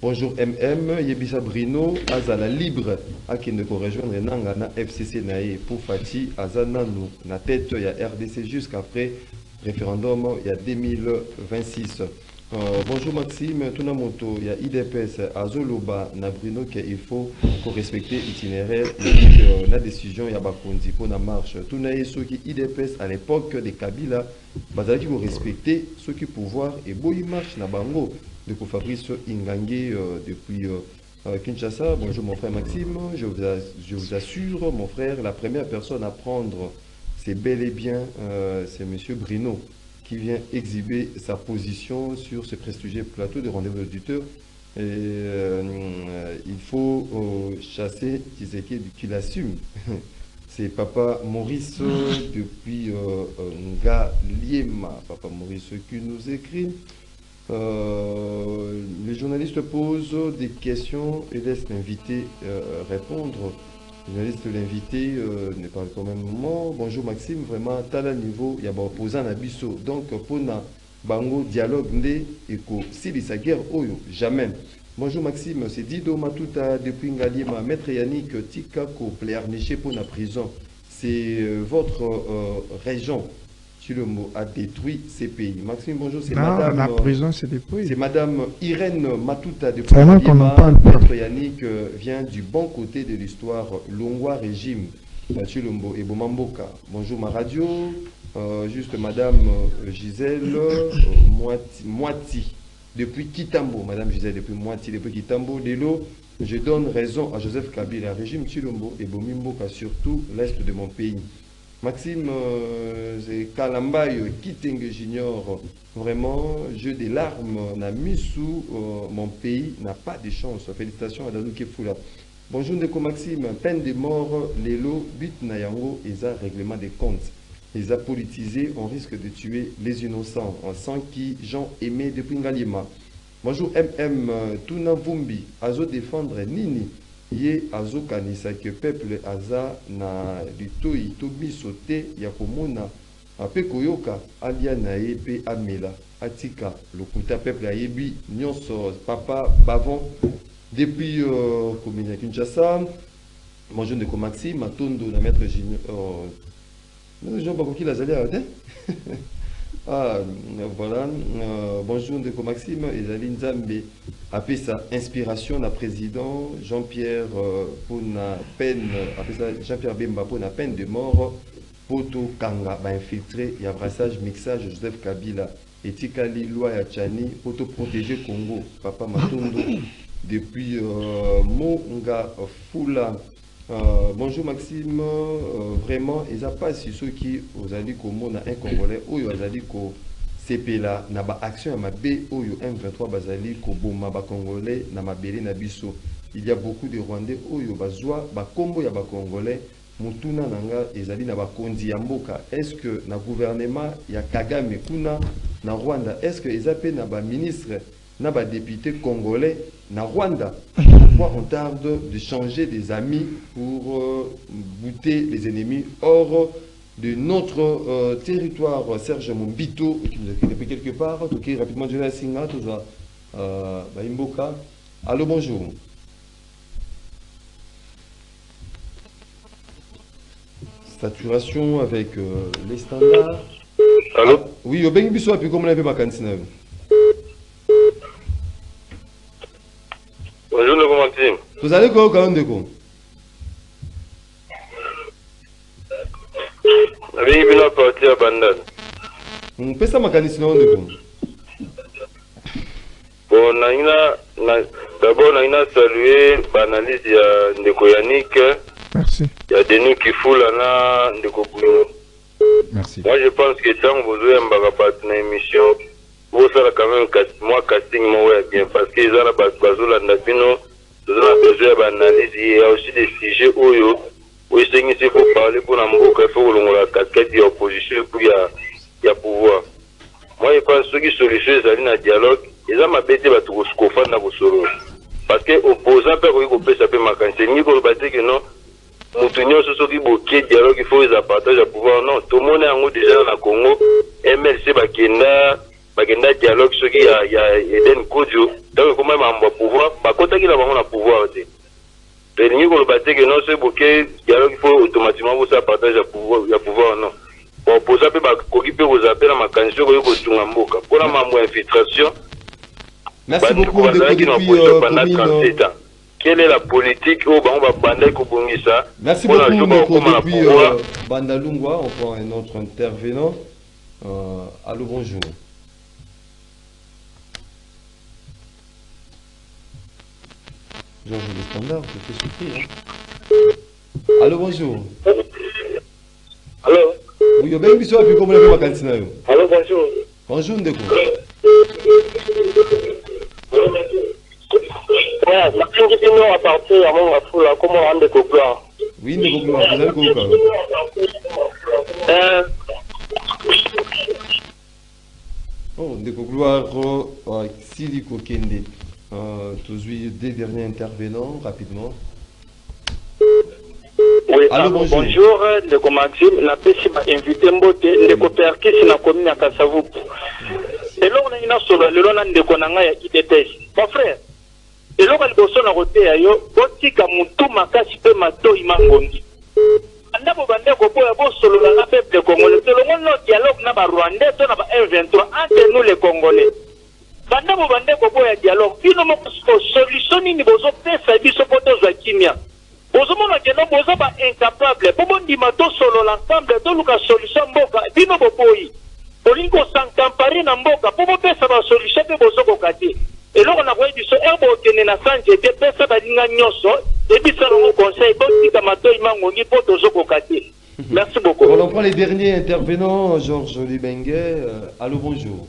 [SPEAKER 1] Bonjour MM, Yebisa Brino, Azala libre, à qui ne rejoindre Nanga na FCC Nae pour Fati, Azana nous, na tête, il y a RDC jusqu'après référendum, il y a 2026. Euh, bonjour Maxime, tuna moto ya IDPS azoloba na Bruno que il faut qu'on respecte itinéraire euh, la décision ya bakonzi pour la marche. Tuna ye soki IDPS à l'époque de Kabila bazalaki ko respecter soki pouvoir et boyi marche na de ko Fabrice Ingangé euh, depuis euh, Kinshasa. Bonjour mon frère Maxime, je vous, assure mon frère, la première personne à prendre c'est bel et bien euh, c'est monsieur Bruno qui vient exhiber sa position sur ce prestigieux plateau de rendez-vous auditeurs. Et il faut chasser Tshisekedi qui l'assume. (laughs) C'est Papa Maurice depuis euh, Ngaliema. Papa Maurice qui nous écrit. Euh, les journalistes posent des questions et laissent l'invité euh, répondre. Le journaliste l'invité euh, ne parle quand même moment. Bonjour Maxime, vraiment, tala niveau, il y a opposant à Bisso. Donc, pour na bango dialogue nde eko silisa guerre oyo jamais. Bonjour Maxime, c'est Dido Matuta depuis Ngaliema. Maître Yannick Tikako, pléarniché pour la prison. C'est euh, votre région, sur le mot, a détruit ces pays. Maxime, bonjour, c'est madame.
[SPEAKER 2] la prison, c'est
[SPEAKER 1] c'est Madame Irène Matuta de
[SPEAKER 2] Vraiment qu'on en parle pas.
[SPEAKER 1] Maître Yannick euh, vient du bon côté de l'histoire Longwa Régime, Lombo et Bomamboka. Bonjour ma radio, Euh, juste Madame euh, Gisèle Moiti, Moiti, depuis Kitambo, Madame Gisèle depuis Moiti, depuis Kitambo, Delo, je donne raison à Joseph Kabila, régime Chilombo et Bomimboka, surtout l'est de mon pays. Maxime, euh, Kalambayo, Kitenge Junior, vraiment, jeu des larmes, na Missou, euh, mon pays n'a pas de chance. Félicitations à Danou Kefoula. Bonjour Ndeko Maxime, peine de mort, Lelo, but Nayango, et ça, règlement des comptes. Les a politisés, on risque de tuer les innocents. On sent qui Jean Aimé depuis Ngalima. Bonjour MM, euh, Tuna Vumbi, Azo défendre Nini. Ye Azo Kanisa que peuple Aza na litoi to biso te ya komona ape koyoka alia na ye mpe amela. Atika lokuta peuple ayebi nyonso papa bavon. Depuis euh, commune ya kinshasa bonjour ndeko maxime matondo na maître junior euh, maître jean bakoki lazali awa te Ah, voilà. Euh, bonjour Ndeko Maxime, ezali Nzambe apesa inspiration na président Jean-Pierre euh, pour na peine apesa Jean-Pierre Bemba pour peine de mort poto kanga ba infiltré ya brassage mixage Joseph Kabila etikali loi ya Chani poto protéger Congo papa Matondo depuis euh, Monga Fula euh, bonjour Maxime, euh, vraiment, ils n'ont pas si ceux qui alliés comme un Congolais ou alliés ko sepela na ba action ya mabe oyo M23 bazali ko boma ba Congolais na mabele na biso. Il y a beaucoup de Rwandais oyo bazwa ba kombo ya ba Congolais. Motuna na nga ezali na bakonzi ya mboka. Est-ce que na gouvernement ya kagame kuna na rwanda est-ce que eza mpe na baministre na badéputé congolais na rwanda? (laughs) pourquoi on tarde de changer des amis pour euh, bouter les ennemis hors de notre euh, territoire? Serge mombito qui nous a écrit depuis quelque part. Toki rapidement jona singa tozwa euh, baimboka allo bonjour. Saturation avec euh, les standards.
[SPEAKER 6] Allô?
[SPEAKER 1] Oui, obengi biso api komona mpe makanisi na yo.
[SPEAKER 6] Bonjour ndeko Maxime.
[SPEAKER 1] tozali koyoka yo ndeko
[SPEAKER 6] Nabengi bino a partir ya bandana.
[SPEAKER 1] pesa makanisi na yo ndeko
[SPEAKER 6] Bon, nangi na na d'abord nangi na saluer baanalyse ya ndeko Yannick,
[SPEAKER 2] Merci.
[SPEAKER 6] ya Denis Kifula na ndeko Bouyon.
[SPEAKER 3] Merci.
[SPEAKER 6] Moi je pense que ntango bozoyambaka bato na émission bosala quand même mwa casting moko ya bien parce que eza na bato bazolanda bino toza na besoin ya baanalyse ya aussi des sujets oyo oyo esengisi po parler mpona mboka ifo kolongola casquette ya opposition epu ya, ya pouvoir. Moi je pense soki solution ezali na dialogue eza mabe te bato kofanda kosolola parce que opposant mpe akoki kopesa mpe makanisi. Elingi koloba te ke non moto nyonso soki bokie dialogue ifo eza partage ya pouvoir. Non tomoni yango déjà na congo mlc bakenda bakenda dialogue soki ya, ya eden kodio ntango ekoma mambo ya pouvoir. Bakotaki na bango na pouvoir te to elingi koloba te ke non soki bokie dialogue ifo automatiquement bosala partage ya pouvoir, non? Baoposa mpe bakoki mpe kozala mpe na makanisi oyo koki kotunga mboka mpona ya infiltration.
[SPEAKER 1] Merci
[SPEAKER 6] bandeko bazalaki na
[SPEAKER 1] depuis
[SPEAKER 6] opposition
[SPEAKER 1] euh,
[SPEAKER 6] pendant
[SPEAKER 1] commune
[SPEAKER 6] 37 ans. Quelle est la politique? Oyo bango babandaki kobongisa. Mpona
[SPEAKER 1] ndeko
[SPEAKER 6] bakokoma na
[SPEAKER 1] depuis
[SPEAKER 6] pouvoir
[SPEAKER 1] euh, bandalungwa on prend un autre intervenant. Euh, allô bonjour Georges le standard je fais souffrir hein. allô bonjour.
[SPEAKER 6] Allô
[SPEAKER 1] oui komona mpe makanisi na yo
[SPEAKER 6] Allô, bonjour.
[SPEAKER 1] bonjour ndeko.
[SPEAKER 6] Ouais, à fula komo wa ndeko gloire
[SPEAKER 1] oui ndeko gloire
[SPEAKER 6] Eh,
[SPEAKER 1] Oh, ndeko gloire euh, sili kokende euh, tozwi deux derniers intervenants rapidement.
[SPEAKER 7] Oui,
[SPEAKER 1] Allô, bonjour.
[SPEAKER 7] bonjour, ndeko Maxime, napesi bainvité mbote ndeko perkisi na komi na kasavubu eloko nangi nasolola lelo na ndeko na ngai ya idps mon frère eloko ya liboso na koteya yo botika motu makasi mpe matoi mangongi bandako bandeko boya bosolola na peuple congolais no dialogue na barwandais to na ba m23 entre nous les congolais bandako bandeko boya dialogue. Bino moko solution nini bozopesa biso mpo tozwa kimia. Bozomona keno boza ba incapable. Mpo bondima tosolola ensemble toluka solution mboka. Bino boboyi bolingi kosankampare na mboka. Mpo bopesa basolution mpe bozokoka te eloko na koyebi biso ere bokende na sanje te pesa baninga nyonso ebisa bango conseil botika matoi mangongi mpo tozokoka te merci beaucoup.
[SPEAKER 1] On prend les derniers intervenants, Georges Libengue. Euh, allô, bonjour.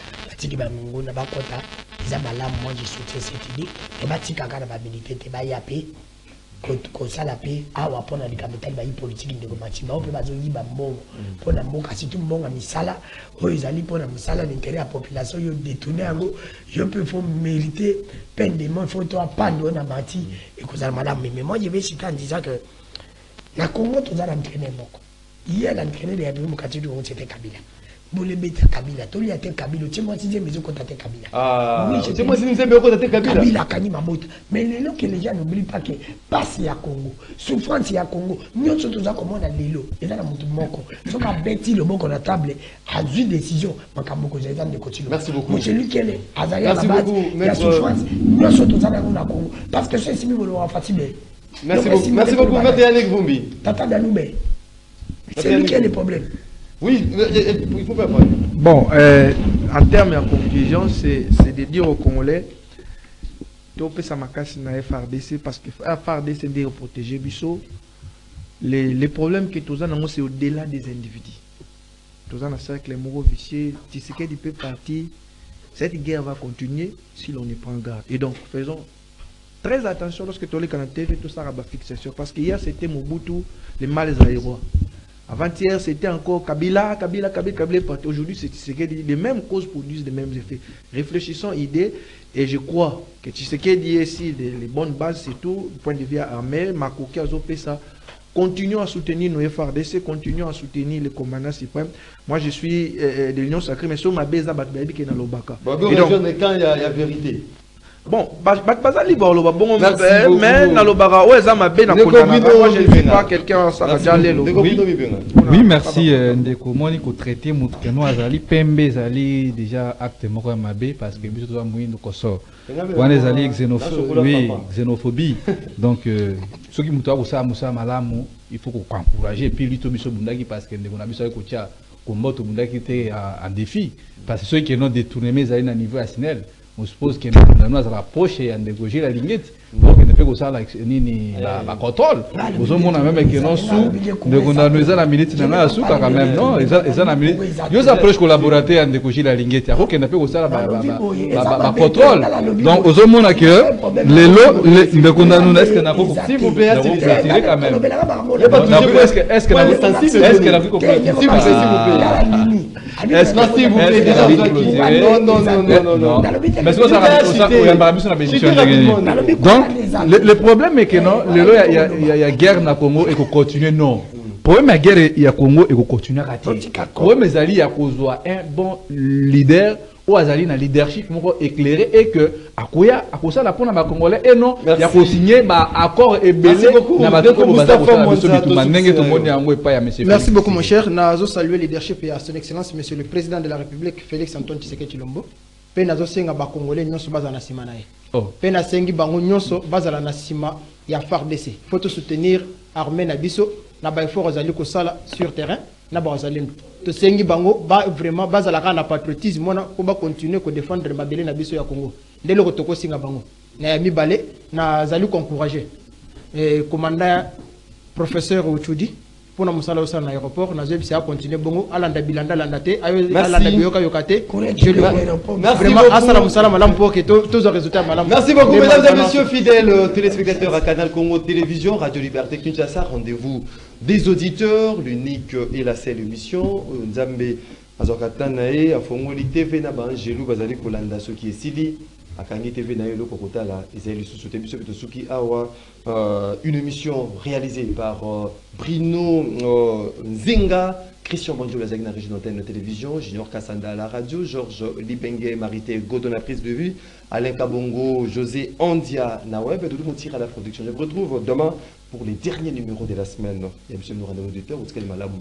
[SPEAKER 5] batiki baminguna bakota eza malamu moi je soutien idée. Me batikaka na bamilite te baya mpe ko- kosala mpe awa mpona likambo etali bayi politiki ndeko mati bao mpe bazoyiba mbongo mpona mboka surtout mbongo ya misala oyo ezali mpona mosala na intérêt ya population oyo détourne yango yo mpe fo mérite peine de mort fo to apande oyo na mati ekozala malamu. Mais moi je vais citer en disant que na congo toza na entraîneur moko. Hier l'entraîneur ya bimi mokati du congo c'était kabila bolebeta kabila tolia te kabila otie mwasi nzembe ezokota te kabila.
[SPEAKER 1] Ah,
[SPEAKER 5] Oui, je
[SPEAKER 1] c'est
[SPEAKER 5] te
[SPEAKER 1] moi
[SPEAKER 5] dis.
[SPEAKER 1] si nzembe okota te kabila.
[SPEAKER 5] Kabila akangi mabota mais lelo ke les gens n'oublie pas que pasi ya congo souffrance ya congo nyonso toza komona lelo eza na motu moko. Soki abeti loboko na table azwi décision. Makambo kozwa eza ndeko tilo
[SPEAKER 1] Merci beaucoup.
[SPEAKER 5] mocelui kele azali ya base
[SPEAKER 1] beaucoup,
[SPEAKER 5] ya souffrance. nyonso toza nango na congo. Parce que so esimi boloba fatime
[SPEAKER 1] Merci beaucoup, merci beaucoup, Maître Yannick Vumbi.
[SPEAKER 5] tata danube c'est lui qui a les
[SPEAKER 1] Vumbi. Oui, faut faire parler.
[SPEAKER 2] Bon, euh, en termes de conclusion, c'est de dire aux Congolais, topé sa makasi na FRDC parce que FRDC c'est de protéger Bisso. Les, les problèmes que tous avons, c'est au-delà des individus. Avons un cercle moro vicieux, Tshisekedi peut partir. Cette guerre va continuer si l'on y prend garde. Et donc, faisons très attention lorsque tu as TV, tout ça rabat fixation. Parce qu'hier, c'était Mobutu, les mâles aérois. Avant-hier, c'était encore Kabila, Kabila, Kabila, Kabila est parti. Aujourd'hui, c'est Tshisekedi. Les mêmes causes produisent les mêmes effets. Réfléchissons, idées. Et je crois que Tshisekedi est ici, les, les bonnes bases, c'est tout. Du point de vue armé, Makoki a fait ça. Continuons à soutenir nos FRDC, continuons à soutenir les commandants suprêmes. Moi, je suis euh, de l'Union Sacrée, mais sur ma base, qui est dans l'Obaka.
[SPEAKER 1] Bon,
[SPEAKER 2] Et donc,
[SPEAKER 1] bon, quand il y, y a vérité?
[SPEAKER 2] Bon, bazali baloba bongo mabe mais nalobaka oyo eza mabe na moi je ne suis pas quelqu'un
[SPEAKER 1] beaucoup.
[SPEAKER 2] lelo
[SPEAKER 1] Ndeko
[SPEAKER 3] Oui. Merci euh, ndeko. Moni kotraite motu keno azali pembe. Ezali déjà acte moko ya mabe parce que biso toza moyindo kosor wana ezali xénopho- oui, xénophobie. Donc soki moto akosala mosala malamu il faut koencourage epuis lui to biso bundaki parce que ndeko na biso aki kotia kombo tobundaki te en en défi. Parce que soki keno détournement ezali na niveau ya on suppose que nanu azala proche ya ndeko gila lingeti okende mpe kosala nini? Ba- bacontrôle ozomona meme keno su ndeko nanu eza na minute. na ngai ya suka quand même non? eza na minute. Yo oza proche collaborateur ya ndeko mpe kosala ba- ba- ba- ba- ba- bacontrôle donc ozomona ke lelo ndeko
[SPEAKER 1] plaît.
[SPEAKER 3] kotiré quand même.
[SPEAKER 1] de
[SPEAKER 3] Nakoki-
[SPEAKER 1] non.
[SPEAKER 3] mais soki oyambaka biso na bémission ndenge nini donc le, le problème est que non lelo ya, ya, ya, ya guerre na congo ekocontinue non problème ya guerre ya congo ekocontinuaka te problème ezali ya kozwa un bon leader oyo azali na leadership moko éclairé et que akoya akosala mpona bacongolais et non ya kosigne baaccord
[SPEAKER 1] Merci
[SPEAKER 3] ebele
[SPEAKER 1] beaucoup.
[SPEAKER 3] na bato
[SPEAKER 1] Ndeko
[SPEAKER 3] oyo baza
[SPEAKER 1] Moustapha
[SPEAKER 3] kosala biso
[SPEAKER 1] Mwanza,
[SPEAKER 3] bituma ndenge tomoni yango epai ya monsieur
[SPEAKER 4] Merci beaucoup mon cher. Nazo saluer le leadership et à son excellence monsieur le président de la République Félix Antoine Tshisekedi Chilombo. Pe nazo senga ba congolais nyonso baza na sima na ye.
[SPEAKER 3] Oh.
[SPEAKER 4] Pe na sengi bango nyonso bazala na sima ya FARDC. Faut te soutenir armée na biso na ba effort azali ko sala sur terrain na ba azali to sengi bango ba vraiment bazala ka na patriotisme mona ko ba continuer ko défendre mabele na biso ya Congo. Ndelo ko toko singa bango. Na ya mibale na zali ko encourager. Eh professeur Uchudi mpona mosala osala na aéroport nazoyebisa ya continue bongo alanda bilanda alanda te ayo-
[SPEAKER 1] Merci.
[SPEAKER 4] alanda biyoka yoka te
[SPEAKER 5] Correct.
[SPEAKER 4] Je le-
[SPEAKER 1] Merci
[SPEAKER 4] vraiment
[SPEAKER 1] beaucoup.
[SPEAKER 4] asala mosala malamu mpo ke to- tozwa résultat malamu
[SPEAKER 1] Merci beaucoup, mesdames et messieurs, fidèles téléspectateurs à Canal Congo Télévision, Radio Liberté Kinshasa. Rendez-vous des auditeurs, l'unique et la seule émission. euh, Afongoli Bazali Kolanda, akangi tv na ye eloko kotala ezali lisusu te biso mpe awa euh, une émission réalisée par euh, brino euh, nzinga christian banjolo azalaki na région antenne de télévision junior kasanda à la radio georges libenge marité godo na prise de vue alain kabongo josé andia na web doudou montire à la production. Je vous retrouve demain pour les derniers numéros de la semaine. Ya biso nous rendez-vous auditeur otikali malamu